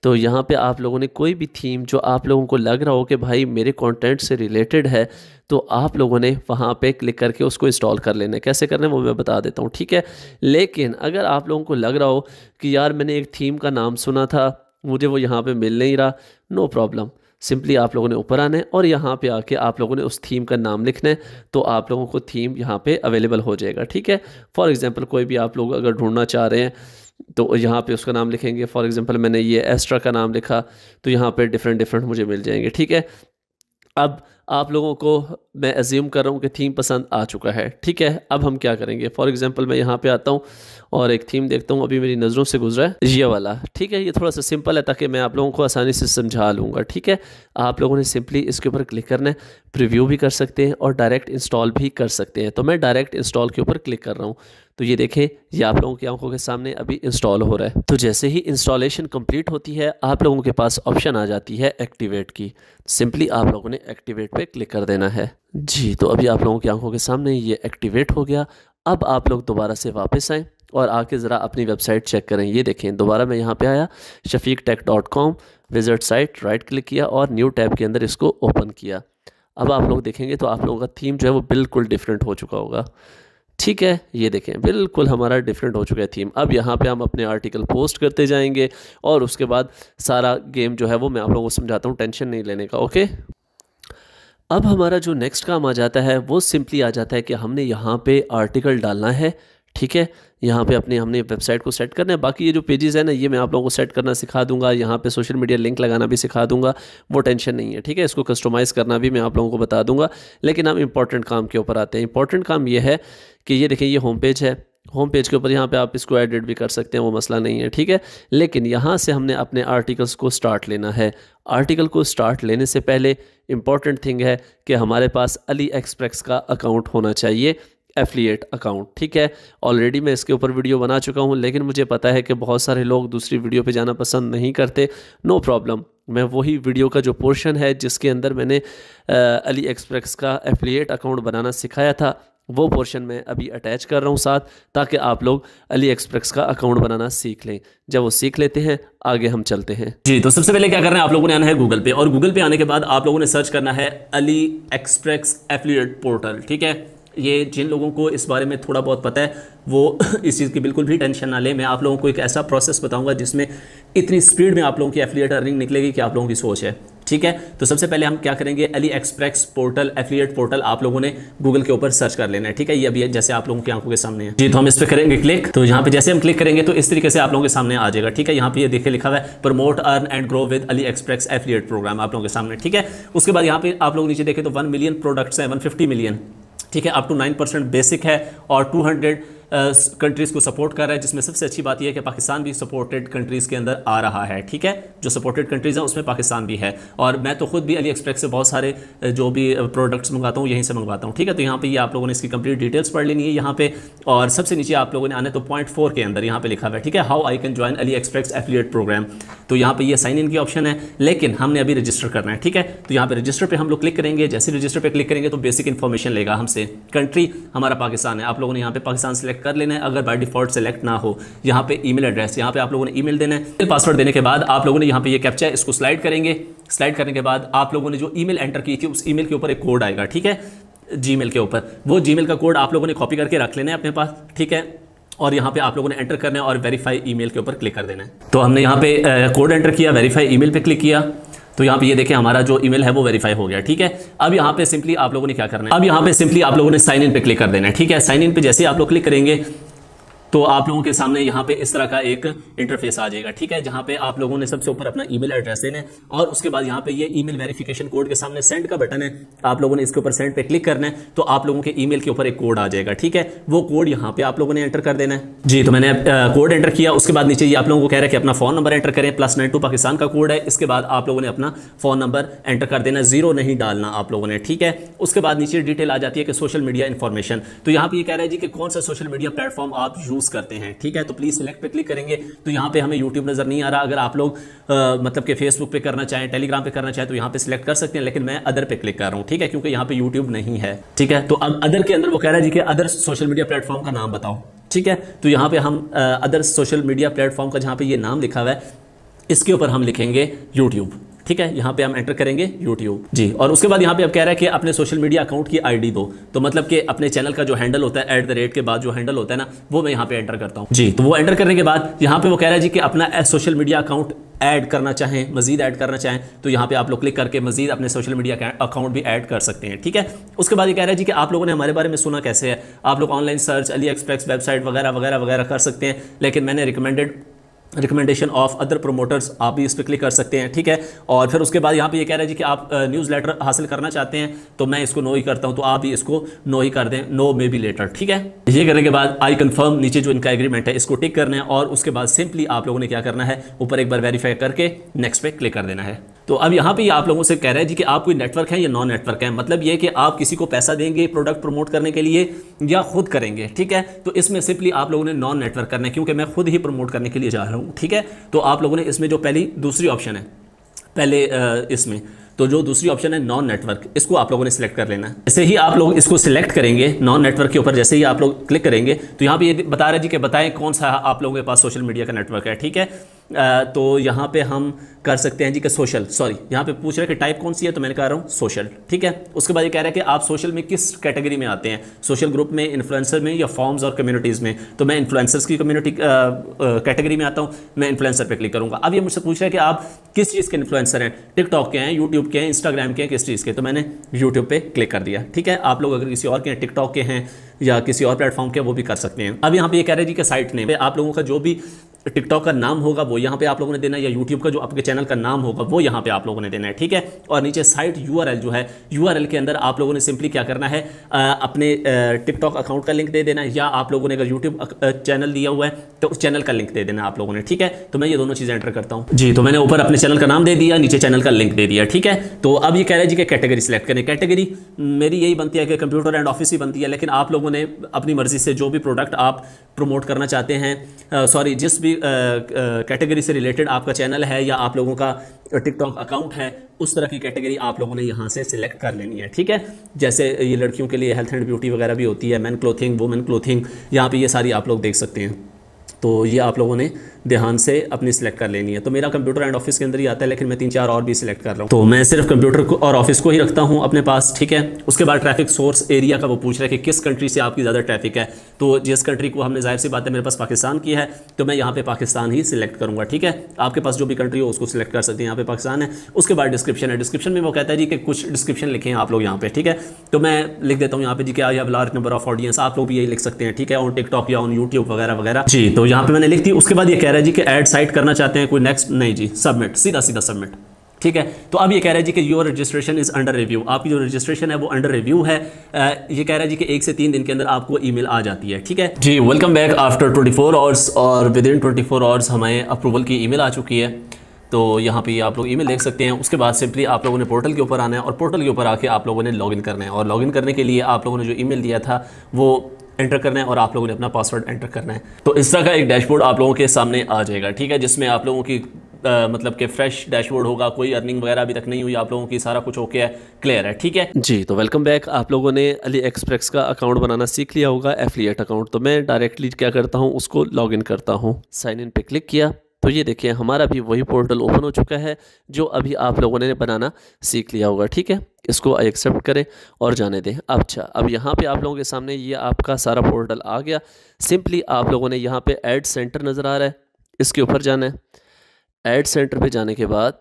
तो यहाँ पे आप लोगों ने कोई भी थीम जो आप लोगों को लग रहा हो कि भाई मेरे कंटेंट से रिलेटेड है तो आप लोगों ने वहाँ पे क्लिक करके उसको इंस्टॉल कर लेना है। कैसे करना है वो मैं बता देता हूँ, ठीक है? लेकिन अगर आप लोगों को लग रहा हो कि यार मैंने एक थीम का नाम सुना था, मुझे वो यहाँ पे मिल नहीं रहा नो प्रॉब्लम सिंपली आप लोगों ने ऊपर आना है और यहाँ पे आके आप लोगों ने उस थीम का नाम लिखना है तो आप लोगों को थीम यहाँ पे अवेलेबल हो जाएगा, ठीक है? फॉर एग्जांपल कोई भी आप लोग अगर ढूंढना चाह रहे हैं तो यहाँ पे उसका नाम लिखेंगे। फॉर एग्जांपल मैंने ये एस्ट्रा का नाम लिखा तो यहाँ पे डिफरेंट डिफरेंट मुझे मिल जाएँगे, ठीक है? अब आप लोगों को मैं एज्यूम कर रहा हूँ कि थीम पसंद आ चुका है। ठीक है, अब हम क्या करेंगे? फॉर एग्जांपल मैं यहाँ पे आता हूँ और एक थीम देखता हूँ। अभी मेरी नज़रों से गुजरा है ये वाला। ठीक है, ये थोड़ा सा सिंपल है ताकि मैं आप लोगों को आसानी से समझा लूँगा। ठीक है, आप लोगों ने सिंपली इसके ऊपर क्लिक करना है। प्रिव्यू भी कर सकते हैं और डायरेक्ट इंस्टॉल भी कर सकते हैं। तो मैं डायरेक्ट इंस्टॉल के ऊपर क्लिक कर रहा हूँ। तो ये देखें, ये आप लोगों की आँखों के सामने अभी इंस्टॉल हो रहा है। तो जैसे ही इंस्टॉलेशन कंप्लीट होती है, आप लोगों के पास ऑप्शन आ जाती है एक्टिवेट की। सिंपली आप लोगों ने एक्टिवेट पे क्लिक कर देना है। जी तो अभी आप लोगों की आँखों के सामने ये एक्टिवेट हो गया। अब आप लोग दोबारा से वापस आएँ और आके ज़रा अपनी वेबसाइट चेक करें। ये देखें, दोबारा मैं यहाँ पे आया Shafiq tech dot com visit site right click किया और न्यू टैब के अंदर इसको ओपन किया। अब आप लोग देखेंगे तो आप लोगों का थीम जो है वो बिल्कुल डिफरेंट हो चुका होगा। ठीक है, ये देखें, बिल्कुल हमारा डिफरेंट हो चुका है थीम अब यहाँ पे हम अपने आर्टिकल पोस्ट करते जाएँगे और उसके बाद सारा गेम जो है वो मैं आप लोगों को समझाता हूँ टेंशन नहीं लेने का ओके अब हमारा जो नेक्स्ट काम आ जाता है, वो सिंपली आ जाता है कि हमने यहाँ पे आर्टिकल डालना है। ठीक है? यहाँ पे अपने, हमने वेबसाइट को सेट करना है। बाकी ये जो पेजेस है ना, ये मैं आप लोगों को सेट करना सिखा दूँगा। यहाँ पे सोशल मीडिया लिंक लगाना भी सिखा दूँगा। वो टेंशन नहीं है, ठीक है? इसको कस्टमाइज़ करना भी मैं आप लोगों को बता दूँगा। लेकिन हम इंपॉर्टेंट काम के ऊपर आते हैं। इंपॉर्टेंट काम ये है कि ये देखें, ये होम पेज है। होम पेज के ऊपर यहाँ पे आप इसको एडिट भी कर सकते हैं, वो मसला नहीं है, ठीक है? लेकिन यहाँ से हमने अपने आर्टिकल्स को स्टार्ट लेना है। आर्टिकल को स्टार्ट लेने से पहले इंपॉर्टेंट थिंग है कि हमारे पास अली एक्सप्रेस का अकाउंट होना चाहिए। एफिलिएट अकाउंट ठीक है? ऑलरेडी मैं इसके ऊपर वीडियो बना चुका हूँ लेकिन मुझे पता है कि बहुत सारे लोग दूसरी वीडियो पे जाना पसंद नहीं करते। नो no प्रॉब्लम मैं वही वीडियो का जो पोर्शन है जिसके अंदर मैंने आ, अली एक्सप्रेस का एफिलिएट अकाउंट बनाना सिखाया था वो पोर्शन मैं अभी अटैच कर रहा हूँ साथ ताकि आप लोग अली एक्सप्रेस का अकाउंट बनाना सीख लें। जब वो सीख लेते हैं आगे हम चलते हैं। जी तो सबसे पहले क्या करना है? आप लोगों ने आना है गूगल पे और गूगल पे आने के बाद आप लोगों ने सर्च करना है अली एक्सप्रेस एफिलिएट पोर्टल ठीक है? ये जिन लोगों को इस बारे में थोड़ा बहुत पता है, वो इस चीज़ की बिल्कुल भी टेंशन ना लें। मैं आप लोगों को एक ऐसा प्रोसेस बताऊँगा जिसमें इतनी स्पीड में आप लोगों की एफिलिएट अर्निंग निकलेगी कि आप लोगों की सोच है। ठीक है? तो सबसे पहले हम क्या करेंगे? AliExpress portal affiliate portal आप लोगों ने गूगल के ऊपर सर्च कर लेना है। ठीक है? ये अभी जैसे आप लोगों की आँखों के सामने है। जी तो हम इस पर करेंगे क्लिक तो यहाँ पे जैसे हम क्लिक करेंगे तो इस तरीके से आप लोगों के सामने आ जाएगा। ठीक है? यहाँ पे ये लिखा हुआ है promote earn and grow with AliExpress affiliate program आप लोगों के सामने। ठीक है? उसके बाद यहाँ पे आप लोग नीचे देखें तो वन मिलियन प्रोडक्ट्स हैं वन मिलियन ठीक है up to nine percent basic है और टू हंड्रेड कंट्रीज़ को सपोर्ट कर रहा है, जिसमें सबसे अच्छी बात यह है कि पाकिस्तान भी सपोर्टेड कंट्रीज़ के अंदर आ रहा है, ठीक है? जो सपोर्टेड कंट्रीज़ हैं, उसमें पाकिस्तान भी है। और मैं तो खुद भी अली एक्सप्रेस से बहुत सारे जो भी प्रोडक्ट्स मंगवाता हूँ, यहीं से मंगवाता हूँ, ठीक है? तो यहाँ पर ये आप लोगों ने इसकी कंप्लीट डिटेल्स पढ़ लेनी है यहाँ पे। और सबसे नीचे आप लोगों ने आने तो पॉइंट फोर के अंदर यहाँ पे लिखा हुआ है, ठीक है? How I can join AliExpress affiliate program तो यहाँ पे ये साइन इन की ऑप्शन है, लेकिन हमने अभी रजिस्टर करना है, ठीक है? तो यहाँ पे रजिस्टर पे हम लोग क्लिक करेंगे, जैसे रजिस्टर पे क्लिक करेंगे तो बेसिक इन्फॉर्मेशन लेगा हमसे। कंट्री हमारा पाकिस्तान है, आप लोगों ने यहाँ पे पाकिस्तान सेलेक्ट कर लेना है, अगर बाय डिफ़ॉल्ट सेलेक्ट ना हो। यहाँ पे ईमेल एड्रेस यहाँ पे आप लोगों ने ईमेल देना है। पासवर्ड देने के बाद आप लोगों ने यहाँ पे ये कैप्चा है, इसको स्लाइड करेंगे। स्लाइड करने के बाद आप लोगों ने जो ईमेल एंटर की थी, उस ईमेल के ऊपर एक कोड आएगा, ठीक है? जीमेल के ऊपर। वो जीमेल का कोड आप लोगों ने कॉपी करके रख लेना है अपने पास, ठीक है? और यहाँ पे आप लोगों ने एंटर करना है और वेरीफाई ईमेल के ऊपर क्लिक कर देना है। तो हमने यहाँ पे कोड एंटर किया वेरीफाई ईमेल पे क्लिक किया। तो यहाँ पे ये देखें हमारा जो ईमेल है वो वेरीफाई हो गया, ठीक है? अब यहाँ पे सिंपली आप लोगों ने क्या करना है? अब यहाँ पे सिंपली आप लोगों ने साइन इन पे क्लिक कर देना है, ठीक है? साइन इन पे जैसे आप लोग क्लिक करेंगे तो आप लोगों के सामने यहाँ पे इस तरह का एक इंटरफेस आ जाएगा, ठीक है? जहाँ पे आप लोगों ने सबसे ऊपर अपना ईमेल एड्रेस देना है और उसके बाद यहाँ पे ये ईमेल वेरिफिकेशन कोड के सामने सेंड का बटन है। आप लोगों ने इसके ऊपर सेंड पे क्लिक करना है तो आप लोगों के ईमेल के ऊपर एक कोड आ जाएगा, ठीक है? वो कोड यहाँ पे आप लोगों ने एंटर कर देना है। जी तो मैंने कोड एंटर किया, उसके बाद नीचे ये आप लोगों को कह रहा है कि अपना फ़ोन नंबर एंटर करें प्लस नाइन टू पाकिस्तान का कोड है। इसके बाद आप लोगों ने अपना फ़ोन नंबर एंटर कर देना ज़ीरो नहीं डालना आप लोगों ने, ठीक है? उसके बाद नीचे डिटेल आ जाती है कि सोशल मीडिया इन्फॉर्मेशन तो यहाँ पे ये कह रहा है जी कि कौन सा सोशल मीडिया प्लेटफॉर्म आप यूज़ करते हैं, ठीक है? तो प्लीज़ सिलेक्ट पे क्लिक करेंगे। तो यहाँ पे हमें यूट्यूब नज़र नहीं आ रहा। अगर आप लोग मतलब कि फेसबुक पे करना चाहें टेलीग्राम पे करना चाहें तो यहाँ पे सिलेक्ट कर सकते हैं, लेकिन मैं अदर पे क्लिक कर रहा हूँ, ठीक है? क्योंकि यहाँ पे यूट्यूब नहीं है, ठीक है? तो अब अदर के अंदर वो कह रहा है जी कि अदर सोशल मीडिया प्लेटफॉर्म का नाम बताओ, ठीक है? तो यहाँ पे हम अदर सोशल मीडिया प्लेटफॉर्म का जहाँ पे ये नाम लिखा हुआ है, इसके ऊपर हम लिखेंगे यूट्यूब ठीक है यहाँ पे हम एंटर करेंगे यूट्यूब जी और उसके बाद यहाँ पे अब कह रहा है कि अपने सोशल मीडिया अकाउंट की आईडी दो। तो मतलब कि अपने चैनल का जो हैंडल होता है एट द रेट के बाद जो हैंडल होता है ना वो मैं यहाँ पे एंटर करता हूँ। जी। तो वो एंटर करने के बाद यहाँ पे वो कह रहा है जी कि अपना सोशल मीडिया अकाउंट ऐड करना चाहें मजीद ऐड करना चाहें तो यहाँ पे आप लोग क्लिक करके मजीद अपने सोशल मीडिया अकाउंट भी ऐड कर सकते हैं ठीक है? उसके बाद ये कह रहा है जी कि आप लोगों ने हमारे बारे में सुना कैसे है? आप लोग online search AliExpress website वगैरह वगैरह वगैरह कर सकते हैं लेकिन मैंने recommended recommendation of other promoters आप भी इस पर क्लिक कर सकते हैं, ठीक है? और फिर उसके बाद यहाँ पे ये कह रहे हैं जी कि आप न्यूज़ लेटर हासिल करना चाहते हैं तो मैं इसको नो ही करता हूँ तो आप भी इसको नो ही कर दें नो मे बी लेटर ठीक है? ये करने के बाद आई कन्फर्म नीचे जो इनका एग्रीमेंट है, इसको टिक करना है, और उसके बाद सिंपली आप लोगों ने क्या करना है, ऊपर एक बार वेरीफाई करके नेक्स्ट पे क्लिक कर देना है। तो अब यहाँ पे आप लोगों से कह रहे हैं जी कि आप कोई नेटवर्क है या नॉन नेटवर्क है? मतलब ये कि आप किसी को पैसा देंगे प्रोडक्ट प्रमोट करने के लिए या खुद करेंगे, ठीक है? तो इसमें सिंपली आप लोगों ने नॉन नेटवर्क करना है, क्योंकि मैं खुद ही प्रमोट करने के लिए जा रहा हूँ, ठीक है? तो आप लोगों ने इसमें जो पहली, दूसरी ऑप्शन है, पहले इसमें तो जो दूसरी ऑप्शन है नॉन नेटवर्क इसको आप लोगों ने सिलेक्ट कर लेना है। जैसे ही आप लोग इसको सिलेक्ट करेंगे नॉन नेटवर्क के ऊपर, जैसे ही आप लोग क्लिक करेंगे तो यहाँ पे ये बता रहे जी कि बताएँ कौन सा आप लोगों के पास सोशल मीडिया का नेटवर्क है, ठीक है? तो यहाँ पे हम कर सकते हैं जी कि सोशल सॉरी यहाँ पे पूछ रहे हैं कि टाइप कौन सी है तो मैंने कह रहा हूँ सोशल ठीक है? उसके बाद ये कह रहा है कि आप सोशल में किस कैटेगरी में आते हैं? सोशल ग्रुप में इन्फ्लुएंसर में या फॉर्म्स और कम्युनिटीज़ में? तो मैं इन्फ्लुएंसर्स की कम्युनिटी कैटेगरी में आता हूँ, मैं इन्फ्लुएंसर पर क्लिक करूँगा। अब ये मुझसे पूछ रहा है कि आप किस चीज़ के इन्फ्लुएंसर हैं? टिकटॉक के हैं यूट्यूब के हैं इंस्टाग्राम के हैं, किस चीज़ के? तो मैंने यूट्यूब पर क्लिक कर दिया, ठीक है? आप लोग अगर किसी और के हैं टिकटॉक के हैं या किसी और प्लेटफॉर्म के वो भी कर सकते हैं। अब यहाँ पे ये कह रहे हैं जी कि साइट नेम आप लोगों का जो भी टिकटॉक का नाम होगा वो यहाँ पे आप लोगों ने देना है या यूट्यूब का जो आपके चैनल का नाम होगा वो यहाँ पे आप लोगों ने देना है ठीक है? और नीचे साइट यूआरएल जो है यूआरएल के अंदर आप लोगों ने सिंपली क्या करना है आ, अपने टिकटॉक अकाउंट का लिंक दे देना है या आप लोगों ने अगर यूट्यूब चैनल दिया हुआ है तो उस चैनल का लिंक दे देना आप लोगों ने ठीक है? तो मैं ये दोनों चीज़ें एंटर करता हूँ। जी तो मैंने ऊपर अपने चैनल का नाम दे दिया नीचे चैनल का लिंक दे दिया ठीक है? तो अब ये कह रहे जी कि कैटेगरी सेलेक्ट करें। कैटेगरी मेरी यही बनती है कि कंप्यूटर एंड ऑफ़िस ही बनती है लेकिन आप लोगों ने अपनी मर्ज़ी से जो भी प्रोडक्ट आप प्रमोट करना चाहते हैं सॉरी जिस भी कैटेगरी से रिलेटेड आपका चैनल है या आप लोगों का टिकटॉक अकाउंट है, उस तरह की कैटेगरी आप लोगों ने यहाँ से सिलेक्ट कर लेनी है, ठीक है? जैसे ये लड़कियों के लिए हेल्थ एंड ब्यूटी वगैरह भी होती है मैन क्लोथिंग वुमेन क्लोथिंग यहाँ पर ये सारी आप लोग देख सकते हैं। तो ये आप लोगों ने ध्यान से अपनी सिलेक्ट कर लेनी है। तो मेरा कंप्यूटर एंड ऑफ़िस के अंदर ही आता है, लेकिन मैं तीन चार और भी सिलेक्ट कर रहा हूँ। तो मैं सिर्फ़ कंप्यूटर को और ऑफ़िस को ही रखता हूँ अपने पास, ठीक है? उसके बाद ट्रैफ़िक सोर्स एरिया का वो पूछ रहा है कि किस कंट्री से आपकी ज़्यादा ट्रैफ़िक है। तो जिस कंट्री को हमने ज़ाहिर सी बात है मेरे पास पाकिस्तान की है तो मैं यहाँ पर पाकिस्तान ही सिलेक्ट करूँगा, ठीक है? आपके पास जो भी कंट्री हो उसको सिलेक्ट कर सकते हैं, यहाँ पर पाकिस्तान है। उसके बाद डिस्क्रिप्शन है। डिस्क्रिप्शन में वो कहता है जी कि कुछ डिस्क्रिप्शन लिखे आप लोग यहाँ पर ठीक है? तो मैं लिख देता हूँ यहाँ पर जी क्या लार्ज नंबर ऑफ़ ऑडियंस आप लोग भी यही लिख सकते हैं, ठीक है? ऑन टिकटॉक या ऑन यूट्यूब वगैरह वगैरह। जी तो यहाँ पर मैंने लिख दी। उसके बाद ये कह रहा है जी कि एड साइट करना चाहते हैं, कोई नेक्स्ट नहीं जी सबमिट सीधा सीधा सबमिट ठीक है? तो अब ये कह रहा है जी कि your registration is under review आपकी जो रजिस्ट्रेशन है वो अंडर रिव्यू है। ये कह रहा है जी कि एक से तीन दिन के अंदर आपको ईमेल आ जाती है, ठीक है? जी welcome back after 24 four hours और विद इन 24 आवर्स हमें अप्रूवल की ईमेल आ चुकी है। तो यहाँ पे आप लोग ईमेल देख सकते हैं। उसके बाद सिंपली आप लोगों ने पोर्टल के ऊपर आना है और पोर्टल के ऊपर आके आप लोगों ने लॉगिन करना है। और लॉगिन करने के लिए आप लोगों ने जो ईमेल दिया था, वो एंटर करना है और आप लोगों ने अपना पासवर्ड एंटर करना है। तो इस तरह का एक डैशबोर्ड आप लोगों के सामने आ जाएगा ठीक है? जिसमें आप लोगों की आ, मतलब कि फ्रेश डैशबोर्ड होगा कोई अर्निंग वगैरह अभी तक नहीं हुई आप लोगों की सारा कुछ ओके है क्लियर है ठीक है? जी तो वेलकम बैक आप लोगों ने अली एक्सप्रेस का अकाउंट बनाना सीख लिया होगा एफिलियट अकाउंट तो मैं डायरेक्टली क्या करता हूँ उसको लॉग करता हूँ। साइन इन पे क्लिक किया। तो ये देखिए, हमारा भी वही पोर्टल ओपन हो चुका है, जो अभी आप लोगों ने बनाना सीख लिया होगा, ठीक है? इसको एक्सेप्ट करें और जाने दें। अच्छा अब यहाँ पे आप लोगों के सामने ये आपका सारा पोर्टल आ गया। सिंपली आप लोगों ने यहाँ पे ऐड सेंटर नज़र आ रहा है। इसके ऊपर जाना है। ऐड सेंटर पे जाने के बाद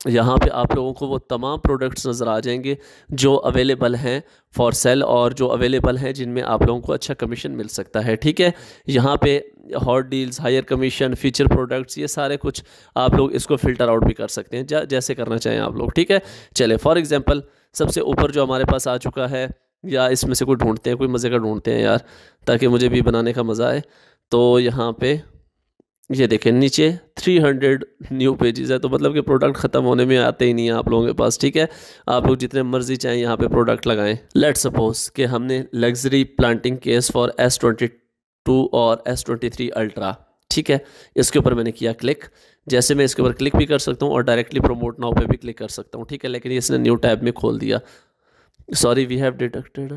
यहाँ पे आप लोगों को वो तमाम प्रोडक्ट्स नज़र आ जाएँगे, जो अवेलेबल हैं फॉर सेल और जो अवेलेबल हैं, जिनमें आप लोगों को अच्छा कमीशन मिल सकता है, ठीक है? यहाँ पे hot deals higher commission feature products ये सारे कुछ आप लोग इसको फ़िल्टर आउट भी कर सकते हैं जैसे करना चाहें आप लोग, ठीक है? चले फॉर एग्ज़ाम्पल सबसे ऊपर जो हमारे पास आ चुका है, या इसमें से कोई ढूंढते हैं, कोई मज़े का ढूंढते हैं यार, ताकि मुझे भी बनाने का मज़ा आए तो यहाँ पे ये देखें, नीचे 300 न्यू पेजेस है तो मतलब कि प्रोडक्ट ख़त्म होने में आते ही नहीं है आप लोगों के पास, ठीक है? आप लोग जितने मर्ज़ी चाहें यहाँ पे प्रोडक्ट लगाएँ। लेट सपोज़ कि हमने luxury planting case for S twenty two और एस ट्वेंटी थ्री अल्ट्रा ठीक है? इसके ऊपर मैंने किया क्लिक जैसे मैं इसके ऊपर क्लिक भी कर सकता हूँ और डायरेक्टली प्रोमोट नाउ पे भी क्लिक कर सकता हूँ, ठीक है? लेकिन इसने न्यू टैब में खोल दिया। सॉरी वी हैव डिटेक्टेड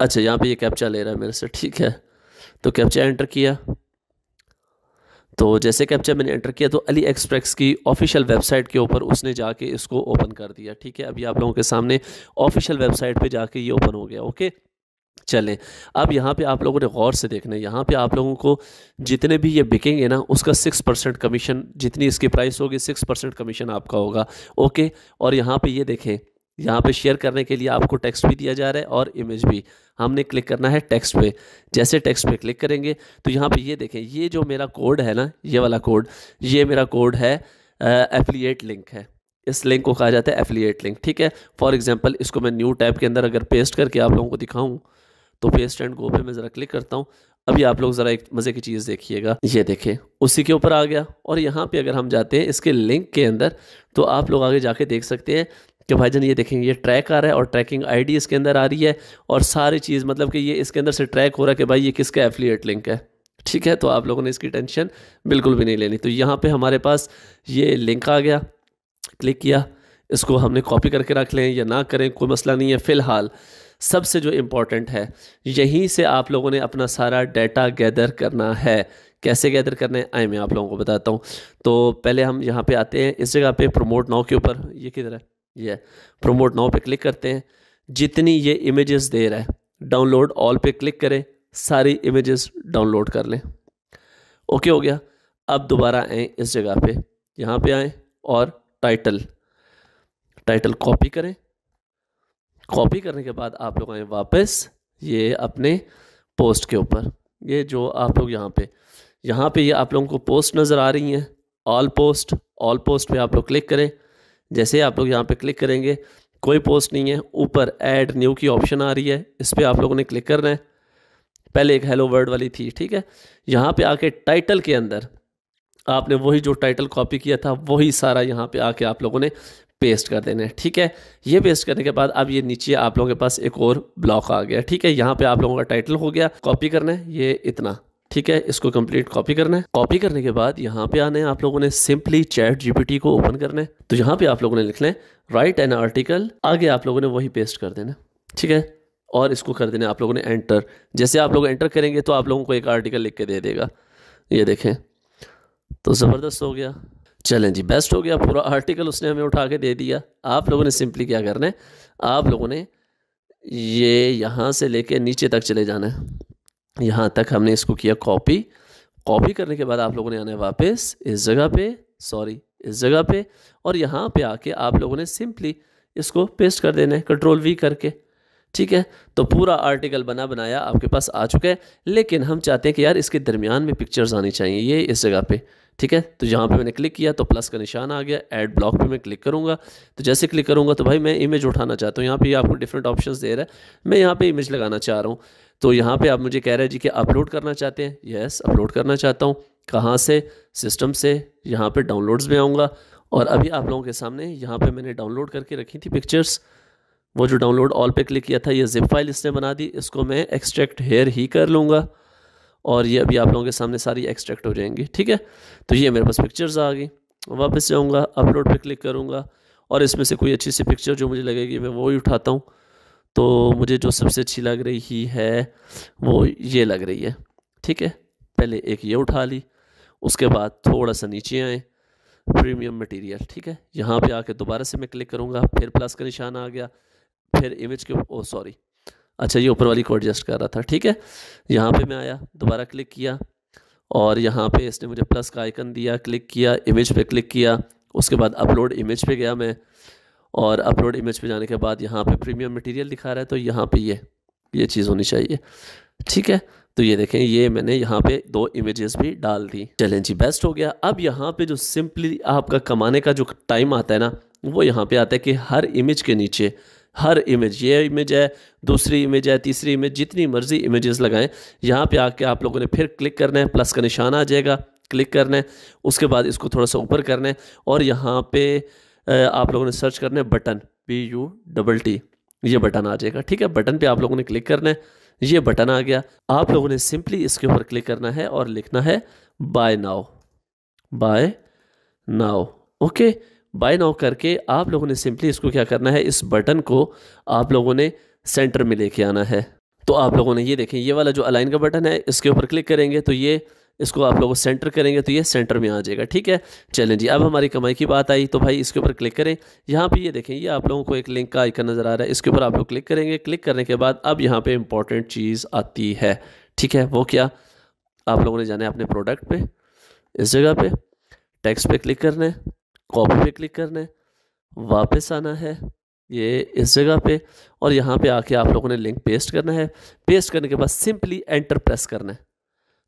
अच्छा यहाँ पे ये कैप्चा ले रहा है मेरे से, ठीक है? तो कैप्चा एंटर किया। तो जैसे कैप्चा मैंने एंटर किया तो अली एक्सप्रेस की ऑफिशियल वेबसाइट के ऊपर उसने जाके इसको ओपन कर दिया, ठीक है? अभी आप लोगों के सामने ऑफिशियल वेबसाइट पे जाके ये ओपन हो गया ओके चलें। अब यहाँ पे आप लोगों ने गौर से देखना है, यहाँ पे आप लोगों को जितने भी ये बिकेंगे ना, उसका सिक्स परसेंट कमीशन जितनी इसकी प्राइस होगी सिक्स परसेंट कमीशन आपका होगा। ओके और यहाँ पे ये देखें, यहाँ पे शेयर करने के लिए आपको टेक्स्ट भी दिया जा रहा है और इमेज भी। हमने क्लिक करना है टेक्स्ट पे। जैसे टेक्स्ट पे क्लिक करेंगे तो यहाँ पे ये देखें, ये जो मेरा कोड है ना, ये वाला कोड ये मेरा कोड है एफिलिएट लिंक है। इस लिंक को कहा जाता है एफिलिएट लिंक ठीक है? फॉर एग्जांपल इसको मैं न्यू टैब के अंदर अगर पेस्ट करके आप लोगों को दिखाऊँ तो पेस्ट एंड गो पे मैं ज़रा क्लिक करता हूँ। अभी आप लोग ज़रा एक मज़े की चीज़ देखिएगा। ये देखें, उसी के ऊपर आ गया। और यहाँ पे अगर हम जाते हैं इसके लिंक के अंदर तो आप लोग आगे जाके देख सकते हैं कि भाई भाईजान ये देखेंगे, ये ट्रैक आ रहा है और ट्रैकिंग आईडी इसके अंदर आ रही है। और सारी चीज़ मतलब कि ये इसके अंदर से ट्रैक हो रहा है कि भाई ये किसका एफिलिएट लिंक है। ठीक है? तो आप लोगों ने इसकी टेंशन बिल्कुल भी नहीं लेनी। तो यहाँ पे हमारे पास ये लिंक आ गया। क्लिक किया। इसको हमने कॉपी करके रख लें या ना करें, कोई मसला नहीं है। फ़िलहाल सबसे जो इम्पोर्टेंट है, यहीं से आप लोगों ने अपना सारा डाटा गैदर करना है। कैसे गैदर करना है? आए मैं आप लोगों को बताता हूँ। तो पहले हम यहाँ पे आते हैं। इस जगह पे प्रमोट नाव के ऊपर, ये किधर है? ये प्रमोट नाव पे क्लिक करते हैं। जितनी ये इमेजेस दे रहा है डाउनलोड ऑल पे क्लिक करें, सारी इमेजेस डाउनलोड कर लें। ओके हो गया। अब दोबारा आए इस जगह पे। यहाँ पे आए और टाइटल टाइटल कॉपी करें। कॉपी करने के बाद आप लोग आए वापस, ये अपने पोस्ट के ऊपर। ये जो आप लोग यहाँ पे यहाँ पे ये आप लोगों को पोस्ट नज़र आ रही हैं। ऑल पोस्ट ऑल पोस्ट पे आप लोग क्लिक करें। जैसे आप लोग यहाँ पे क्लिक करेंगे, कोई पोस्ट नहीं है। ऊपर ऐड न्यू की ऑप्शन आ रही है। इस पर आप लोगों ने क्लिक करना है। पहले एक हेलो वर्ड वाली थी, ठीक है? यहाँ पे आके टाइटल के अंदर आपने वही जो टाइटल कॉपी किया था, वही सारा यहाँ पे आके आप लोगों ने पेस्ट कर देना है, ठीक है? ये पेस्ट करने के बाद अब ये नीचे आप लोगों के पास एक और ब्लॉक आ गया, ठीक है? यहाँ पे आप लोगों का टाइटल हो गया कॉपी करना है, ये इतना, ठीक है? इसको कंप्लीट कॉपी करना है। कॉपी करने के बाद यहाँ पे आने आप लोगों ने सिंपली चैट जीपीटी को ओपन करना है। तो यहाँ पे आप लोगों ने लिखना है राइट एन आर्टिकल आगे आप लोगों ने वही पेस्ट कर देना, ठीक है? और इसको कर देना आप लोगों ने एंटर जैसे आप लोग एंटर करेंगे तो आप लोगों को एक आर्टिकल लिख के दे देगा। ये देखें तो ज़बरदस्त हो गया। चलें जी बेस्ट हो गया पूरा आर्टिकल उसने हमें उठा के दे दिया। आप लोगों ने सिंपली क्या करना है? आप लोगों ने ये यहाँ से लेके नीचे तक चले जाना है। यहाँ तक हमने इसको किया कॉपी कॉपी करने के बाद आप लोगों ने आना है वापस इस जगह पे सॉरी इस जगह पे और यहाँ पे आके आप लोगों ने सिंपली इसको पेस्ट कर देना है कंट्रोल वी करके। ठीक है? तो पूरा आर्टिकल बना बनाया आपके पास आ चुका है। लेकिन हम चाहते हैं कि यार इसके दरमियान में पिक्चर्स आनी चाहिए, ये इस जगह पे। ठीक है? तो यहाँ पे मैंने क्लिक किया तो प्लस का निशान आ गया ऐड ब्लॉक पे मैं क्लिक करूँगा। तो जैसे क्लिक करूँगा तो भाई मैं इमेज उठाना चाहता हूँ। यहाँ पे आपको डिफरेंट ऑप्शंस दे रहा है। मैं यहाँ पे इमेज लगाना चाह रहा हूँ। तो यहाँ पे आप मुझे कह रहे हैं जी कि अपलोड करना चाहते हैं। यस अपलोड करना चाहता हूँ। कहाँ से? सिस्टम से। यहाँ पर डाउनलोड्स में आऊँगा। और अभी आप लोगों के सामने यहाँ पर मैंने डाउनलोड करके रखी थी पिक्चर्स वो जो डाउनलोड ऑल पे क्लिक किया था, ये जिप फ़ाइल इसने बना दी। इसको मैं एक्सट्रैक्ट हेयर ही कर लूँगा। और ये अभी आप लोगों के सामने सारी एक्सट्रैक्ट हो जाएँगी, ठीक है? तो ये मेरे पास पिक्चर्स आ गई। वापस जाऊँगा अपलोड पे क्लिक करूँगा और इसमें से कोई अच्छी सी पिक्चर जो मुझे लगेगी, मैं वो ही उठाता हूँ। तो मुझे जो सबसे अच्छी लग रही है, वो ये लग रही है, ठीक है? पहले एक ये उठा ली, उसके बाद थोड़ा सा नीचे आए प्रीमियम मटेरियल ठीक है? यहाँ पे आके दोबारा से मैं क्लिक करूँगा, फिर प्लस का निशान आ गया, फिर इमेज के ओ सॉरी अच्छा ये ऊपर वाली को एडजस्ट कर रहा था, ठीक है? यहाँ पे मैं आया, दोबारा क्लिक किया, और यहाँ पे इसने मुझे प्लस का आइकन दिया क्लिक किया इमेज पे क्लिक किया, उसके बाद अपलोड इमेज पे गया मैं, और अपलोड इमेज पे जाने के बाद यहाँ पे प्रीमियम मटेरियल दिखा रहा है तो यहाँ पे ये ये चीज़ होनी चाहिए, ठीक है? तो ये देखें, ये मैंने यहाँ पे दो इमेजेस भी डाल दी। चलें जी बेस्ट हो गया। अब यहाँ पे जो सिंपली आपका कमाने का जो टाइम आता है ना, वो यहाँ पे आता है कि हर इमेज के नीचे हर इमेज ये इमेज है, दूसरी इमेज है, तीसरी इमेज जितनी मर्ज़ी इमेजेस लगाएँ, यहाँ पे आके आप लोगों ने फिर क्लिक करना है प्लस का निशान आ जाएगा क्लिक करना है, उसके बाद इसको थोड़ा सा ऊपर करना है, और यहाँ पे आप लोगों ने सर्च करना है button P U double T ये बटन आ जाएगा, ठीक है बटन पे आप लोगों ने क्लिक करना है, ये बटन आ गया, आप लोगों ने सिंपली इसके ऊपर क्लिक करना है और लिखना है buy now buy now okay buy now करके आप लोगों ने सिंपली इसको क्या करना है, इस बटन को आप लोगों ने सेंटर में लेके आना है। तो आप लोगों ने ये देखें, ये वाला जो अलाइन का बटन है, इसके ऊपर क्लिक करेंगे तो ये, इसको आप लोगों सेंटर करेंगे तो ये सेंटर में आ जाएगा, ठीक है? चलें जी, अब हमारी कमाई की बात आई तो भाई इसके ऊपर क्लिक करें। यहाँ पे ये देखें, ये आप लोगों को एक लिंक का आइकन नज़र आ रहा है, इसके ऊपर आप लोग क्लिक करेंगे, क्लिक करने के बाद अब यहाँ पे इंपॉर्टेंट चीज़ आती है, ठीक है? वो क्या? आप लोगों ने जाना है अपने प्रोडक्ट पे, इस जगह पे टैक्स पे क्लिक करना है। कॉपी पे क्लिक करना है, वापस आना है ये इस जगह पे और यहाँ पे आके आप लोगों ने लिंक पेस्ट करना है। पेस्ट करने के बाद सिंपली एंटर प्रेस करना है।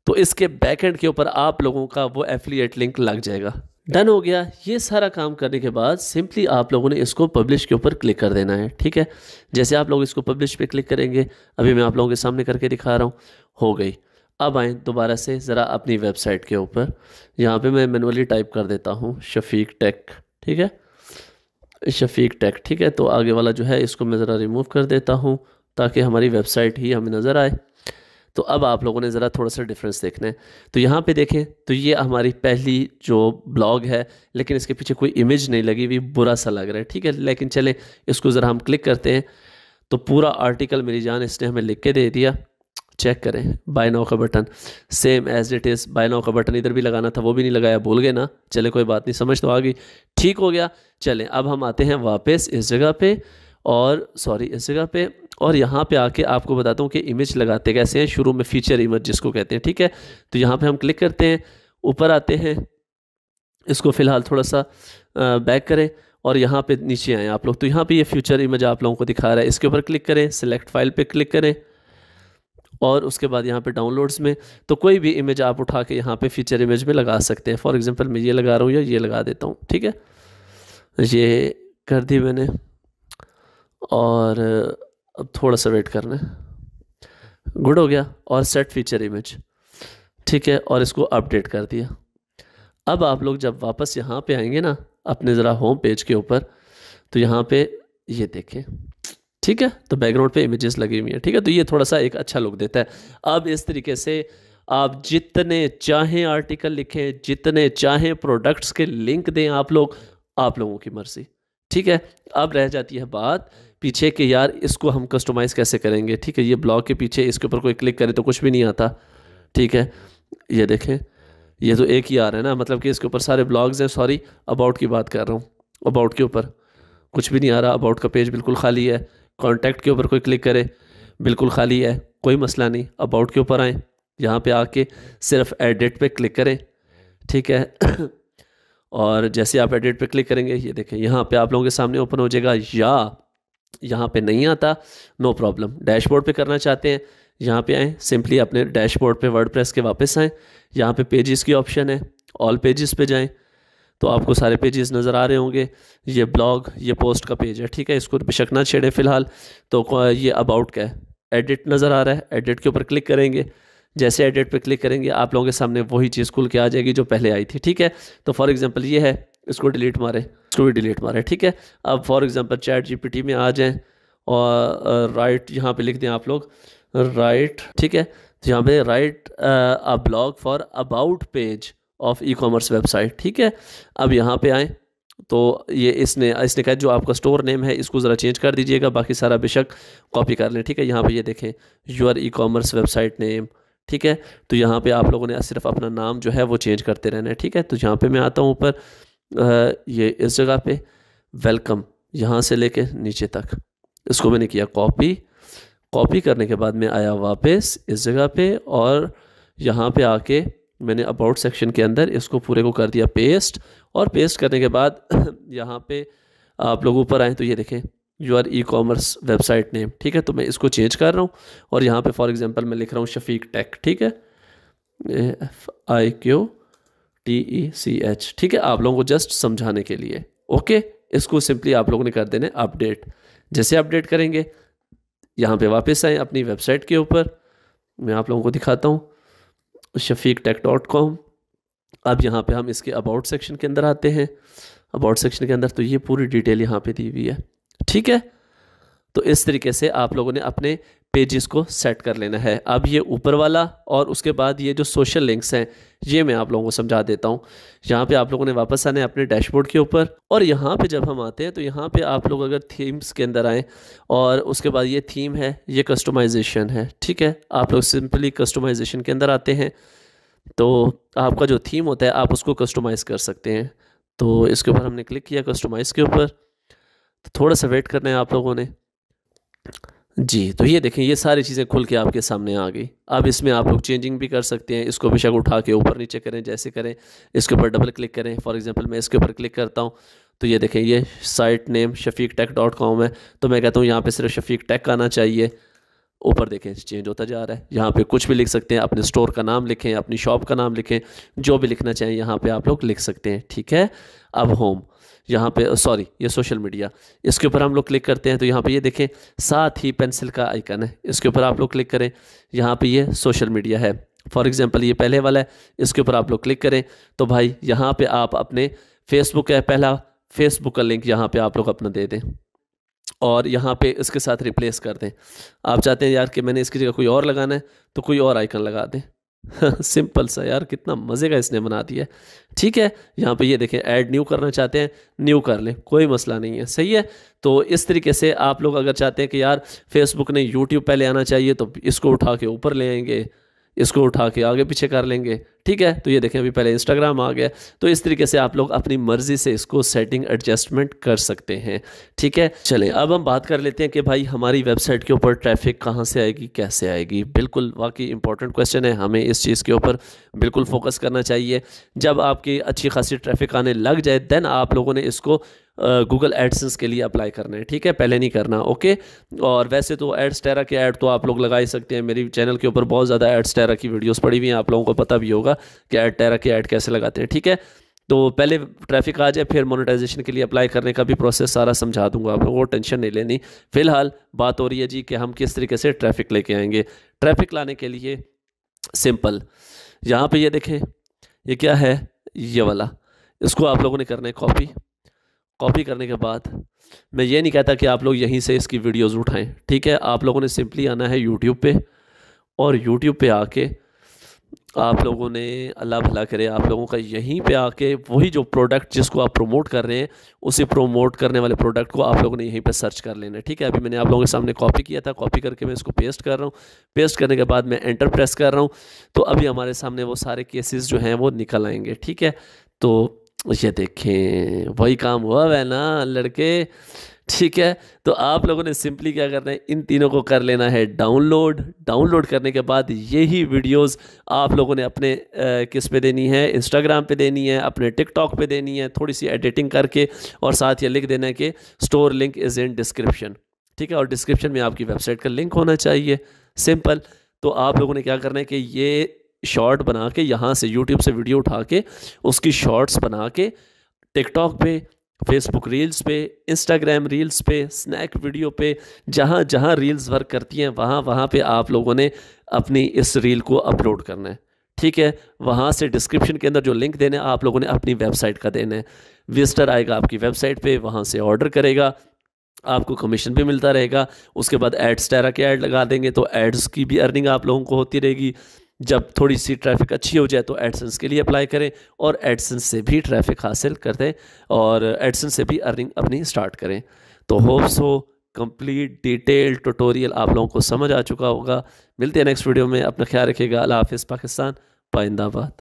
तो इसके बैकएंड के ऊपर आप लोगों का वो एफिलिएट लिंक लग जाएगा। डन हो गया। ये सारा काम करने के बाद सिंपली आप लोगों ने इसको पब्लिश के ऊपर क्लिक कर देना है, ठीक है? जैसे आप लोग इसको पब्लिश पे क्लिक करेंगे, अभी मैं आप लोगों के सामने करके दिखा रहा हूँ, हो गई। अब आएँ दोबारा से ज़रा अपनी वेबसाइट के ऊपर। यहाँ पे मैं मैनुअली टाइप कर देता हूँ शफीक टेक, ठीक है? शफीक टेक, ठीक है? तो आगे वाला जो है, इसको मैं ज़रा रिमूव कर देता हूँ ताकि हमारी वेबसाइट ही हमें नज़र आए। तो अब आप लोगों ने ज़रा थोड़ा सा डिफरेंस देखना है। तो यहाँ पे देखें तो ये हमारी पहली जो ब्लॉग है, लेकिन इसके पीछे कोई इमेज नहीं लगी हुई, बुरा सा लग रहा है, ठीक है? लेकिन चलें, इसको ज़रा हम क्लिक करते हैं। तो पूरा आर्टिकल मेरी जान इसने हमें लिख के दे दिया। चेक करें. बाय नाउ का button same as it is buy now का बटन इधर भी लगाना था, वो भी नहीं लगाया. भूल गए ना. चले, कोई बात नहीं. समझ तो आ गई. ठीक हो गया. चलें. अब हम आते हैं वापस इस जगह पे और सॉरी इस जगह पे और यहाँ पे आके आपको बताता हूँ कि इमेज लगाते कैसे हैं. शुरू में फीचर इमेज जिसको कहते हैं. ठीक है? तो यहाँ पर हम क्लिक करते हैं. ऊपर आते हैं. इसको फ़िलहाल थोड़ा सा बैक करें और यहाँ पे नीचे आएँ आप लोग. तो यहाँ पे ये फ्यूचर इमेज आप लोगों को दिखा रहा है. इसके ऊपर क्लिक करें. सिलेक्ट फ़ाइल पे क्लिक करें. और उसके बाद यहाँ पे डाउनलोड्स में तो कोई भी इमेज आप उठा के यहाँ पे फीचर इमेज में लगा सकते हैं। फॉर एग्जांपल मैं ये लगा रहा हूँ या ये लगा देता हूँ, ठीक है? ये कर दी मैंने। और अब थोड़ा सा वेट करना है। गुड हो गया। और सेट फीचर इमेज ठीक है? और इसको अपडेट कर दिया। अब आप लोग जब वापस यहाँ पे आएँगे ना, अपने ज़रा होम पेज के ऊपर तो यहाँ पे ये देखें। ठीक है? तो बैकग्राउंड पे इमेजेस लगी हुई हैं, ठीक है? तो ये थोड़ा सा एक अच्छा लुक देता है। अब इस तरीके से आप जितने चाहें आर्टिकल लिखें, जितने चाहें प्रोडक्ट्स के लिंक दें आप लोग, आप लोगों की मर्ज़ी, ठीक है? अब रह जाती है बात पीछे के यार इसको हम कस्टमाइज़ कैसे करेंगे, ठीक है? ये ब्लॉग के पीछे इसके ऊपर कोई क्लिक करे तो कुछ भी नहीं आता, ठीक है? ये देखें, ये तो एक ही आ रहा है ना मतलब कि इसके ऊपर सारे ब्लॉग्स हैं सॉरी अबाउट की बात कर रहा हूँ अबाउट के ऊपर कुछ भी नहीं आ रहा अबाउट का पेज बिल्कुल खाली है। कॉन्टैक्ट के ऊपर कोई क्लिक करे, बिल्कुल खाली है, कोई मसला नहीं अबाउट के ऊपर आएँ, यहाँ पे आके सिर्फ़ एडिट पे क्लिक करें, ठीक है? और जैसे आप एडिट पे क्लिक करेंगे, ये देखें, यहाँ पे आप लोगों के सामने ओपन हो जाएगा, या यहाँ पे नहीं आता नो प्रॉब्लम डैशबोर्ड पे करना चाहते हैं, यहाँ पे आएँ सिंपली अपने डैशबोर्ड पे वर्ड के वापस आएँ, यहाँ पे पेजेस की ऑप्शन है ऑल पेजेस पे जाएँ तो आपको सारे पेजेस नज़र आ रहे होंगे। ये ब्लॉग ये पोस्ट का पेज है, ठीक है? इसको बेशक ना छेड़े फ़िलहाल। तो ये अबाउट का है। एडिट नज़र आ रहा है। एडिट के ऊपर क्लिक करेंगे। जैसे एडिट पे क्लिक करेंगे, आप लोगों के सामने वही चीज़ खुल के आ जाएगी जो पहले आई थी, ठीक है? तो फॉर एग्ज़ाम्पल ये है, इसको डिलीट मारे। इसको भी डिलीट मारे, ठीक है? अब फॉर एग्ज़ाम्पल चैट जीपीटी में आ जाएँ और राइट यहाँ पे लिख दें आप लोग। राइट ठीक है? तो यहाँ पे write a blog for about page of e commerce website ठीक है? अब यहाँ पे आएँ तो ये इसने इसने कहा जो आपका स्टोर नेम है, इसको ज़रा चेंज कर दीजिएगा, बाकी सारा बेशक कॉपी कर लें, ठीक है? यहाँ पे ये देखें your e commerce website name ठीक है? तो यहाँ पे आप लोगों ने सिर्फ़ अपना नाम जो है वो चेंज करते रहना है, ठीक है? तो यहाँ पे मैं आता हूँ ऊपर ये इस जगह पे वेलकम यहाँ से लेके नीचे तक। इसको मैंने किया कॉपी कॉपी करने के बाद मैं आया वापस इस जगह पे और यहाँ पे आके मैंने अबाउट सेक्शन के अंदर इसको पूरे को कर दिया पेस्ट और पेस्ट करने के बाद यहाँ पे आप लोग ऊपर आएँ तो ये देखें your e commerce website name ठीक है? तो मैं इसको चेंज कर रहा हूँ और यहाँ पे फॉर एग्जांपल मैं लिख रहा हूँ शफीक टेक ठीक है? F I Q T E C H ठीक है? आप लोगों को जस्ट समझाने के लिए ओके इसको सिंपली आप लोगों ने कर देना अपडेट जैसे अपडेट करेंगे, यहाँ पे वापस आएँ अपनी वेबसाइट के ऊपर। मैं आप लोगों को दिखाता हूँ। शफीक टेक डॉट कॉम अब यहाँ पे हम इसके अबाउट सेक्शन के अंदर आते हैं। अबाउट सेक्शन के अंदर तो ये पूरी डिटेल यहाँ पे दी हुई है। ठीक है? तो इस तरीके से आप लोगों ने अपने पेजेस को सेट कर लेना है। अब ये ऊपर वाला और उसके बाद ये जो सोशल लिंक्स हैं, ये मैं आप लोगों को समझा देता हूँ। यहाँ पे आप लोगों ने वापस आने अपने डैशबोर्ड के ऊपर और यहाँ पे जब हम आते हैं तो यहाँ पे आप लोग अगर थीम्स के अंदर आएँ और उसके बाद ये थीम है, ये कस्टमाइजेशन है, ठीक है? आप लोग सिंपली कस्टमाइजेशन के अंदर आते हैं तो आपका जो थीम होता है, आप उसको कस्टमाइज़ कर सकते हैं। तो इसके ऊपर हमने क्लिक किया कस्टमाइज़ के ऊपर। तो थोड़ा सा वेट करना है आप लोगों ने। जी तो ये देखें, ये सारी चीज़ें खुल के आपके सामने आ गई। अब इसमें आप लोग चेंजिंग भी कर सकते हैं, इसको बेशक उठा के ऊपर नीचे करें, जैसे करें, इसके ऊपर डबल क्लिक करें। फॉर एग्जांपल मैं इसके ऊपर क्लिक करता हूँ तो ये देखें, ये site name Shafiq tech dot com है। तो मैं कहता हूँ, यहाँ पे सिर्फ़ शफीक टेक आना चाहिए। ऊपर देखें चेंज होता जा रहा है। यहाँ पे कुछ भी लिख सकते हैं, अपने स्टोर का नाम लिखें, अपनी शॉप का नाम लिखें, जो भी लिखना चाहें यहाँ पे आप लोग लिख सकते हैं, ठीक है? अब होम यहाँ पे सॉरी ये सोशल मीडिया इसके ऊपर हम लोग क्लिक करते हैं तो यहाँ पे ये देखें, साथ ही पेंसिल का आइकन है। इसके ऊपर आप लोग क्लिक करें, यहाँ पे ये सोशल मीडिया है। फॉर एग्जांपल ये पहले वाला है, इसके ऊपर आप लोग क्लिक करें। तो भाई, यहाँ पे आप अपने फेसबुक है पहला फेसबुक का लिंक यहाँ पे आप लोग अपना दे दें। और यहाँ पे इसके साथ रिप्लेस कर दें। आप चाहते हैं यार कि मैंने इसकी जगह कोई और लगाना है तो कोई और आइकन लगा दें। सिंपल सा यार, कितना मज़े का इसने बना दिया ठीक है, यहाँ पे ये देखें ऐड न्यू करना चाहते हैं न्यू कर लें, कोई मसला नहीं है, सही है? तो इस तरीके से आप लोग अगर चाहते हैं कि यार फेसबुक ने यूट्यूब पहले आना चाहिए तो इसको उठा के ऊपर ले आएँगे। इसको उठा के आगे पीछे कर लेंगे। ठीक है? तो ये देखें, अभी पहले इंस्टाग्राम आ गया। तो इस तरीके से आप लोग अपनी मर्ज़ी से इसको सेटिंग एडजस्टमेंट कर सकते हैं। ठीक है? चलें, अब हम बात कर लेते हैं कि भाई हमारी वेबसाइट के ऊपर ट्रैफ़िक कहाँ से आएगी, कैसे आएगी? बिल्कुल, वाकई इंपॉर्टेंट क्वेश्चन है। हमें इस चीज़ के ऊपर बिल्कुल फोकस करना चाहिए। जब आपकी अच्छी खासी ट्रैफ़िक आने लग जाए देन आप लोगों ने इसको गूगल एडसेंस के लिए अप्लाई करना है, ठीक है? पहले नहीं करना ओके और वैसे तो एड्स टेरा के ऐड तो आप लोग लगा ही सकते हैं। मेरी चैनल के ऊपर बहुत ज़्यादा एड्स टेरा की वीडियोस पड़ी हुई हैं, आप लोगों को पता भी होगा कि एड टेरा के ऐड कैसे लगाते हैं, ठीक है? तो पहले ट्रैफ़िक आ जाए, फिर मोनेटाइजेशन के लिए अप्लाई करने का भी प्रोसेस सारा समझा दूँगा आप लोगों को टेंशन नहीं लेनी। फ़िलहाल बात हो रही है जी कि हम किस तरीके से ट्रैफ़िक लेके आएँगे। ट्रैफ़िक लाने के लिए सिंपल यहाँ पे ये देखें, ये क्या है? ये वाला, इसको आप लोगों ने करना है कॉपी कॉपी करने के बाद मैं ये नहीं कहता कि आप लोग यहीं से इसकी वीडियोज़ उठाएँ, ठीक है? आप लोगों ने सिंपली आना है यूट्यूब पे और यूट्यूब पे आके आप लोगों ने अल्लाह भला करे, आप लोगों का यहीं पे आके वही जो प्रोडक्ट जिसको आप प्रमोट कर रहे हैं, उसे प्रमोट करने वाले प्रोडक्ट को आप लोगों ने यहीं पे सर्च कर लेना ठीक है? अभी मैंने आप लोगों के सामने कॉपी किया था कॉपी करके मैं इसको पेस्ट कर रहा हूँ। पेस्ट करने के बाद मैं एंटर प्रेस कर रहा हूँ तो अभी हमारे सामने वो सारे केसेस जो हैं वो निकल आएँगे, ठीक है? तो ये देखें। वही काम हुआ वह ना लड़के। ठीक है तो आप लोगों ने सिंपली क्या करना है इन तीनों को कर लेना है डाउनलोड। डाउनलोड करने के बाद यही वीडियोस आप लोगों ने अपने आ, किस पे देनी है? इंस्टाग्राम पे देनी है अपने टिकटॉक पे देनी है थोड़ी सी एडिटिंग करके और साथ ये लिख देना है कि store link is in description ठीक है और डिस्क्रिप्शन में आपकी वेबसाइट का लिंक होना चाहिए। सिंपल तो आप लोगों ने क्या करना है कि ये शॉर्ट बना के, यहाँ से यूट्यूब से वीडियो उठा के, उसकी शॉर्ट्स बना के टिकटॉक पे फेसबुक रील्स पे इंस्टाग्राम रील्स पे स्नैक वीडियो पे, जहाँ जहाँ रील्स वर्क करती हैं, वहाँ वहाँ पे आप लोगों ने अपनी इस रील को अपलोड करना है। ठीक है? वहाँ से डिस्क्रिप्शन के अंदर जो लिंक देना है, आप लोगों ने अपनी वेबसाइट का देना है। विजिटर आएगा आपकी वेबसाइट पे, वहाँ से ऑर्डर करेगा, आपको कमीशन भी मिलता रहेगा, उसके बाद एड्स टैरा के ऐड लगा देंगे तो एड्स की भी अर्निंग आप लोगों को होती रहेगी। जब थोड़ी सी ट्रैफ़िक अच्छी हो जाए तो एडसेंस के लिए अप्लाई करें और एडसेंस से भी ट्रैफ़िक हासिल कर दें और एडसेंस से भी अर्निंग अपनी स्टार्ट करें। तो hope so complete detail tutorial आप लोगों को समझ आ चुका होगा। मिलते हैं नेक्स्ट वीडियो में। अपना ख्याल रखिएगा। अला हाफिज़, पाकिस्तान, पाइंदाबाद।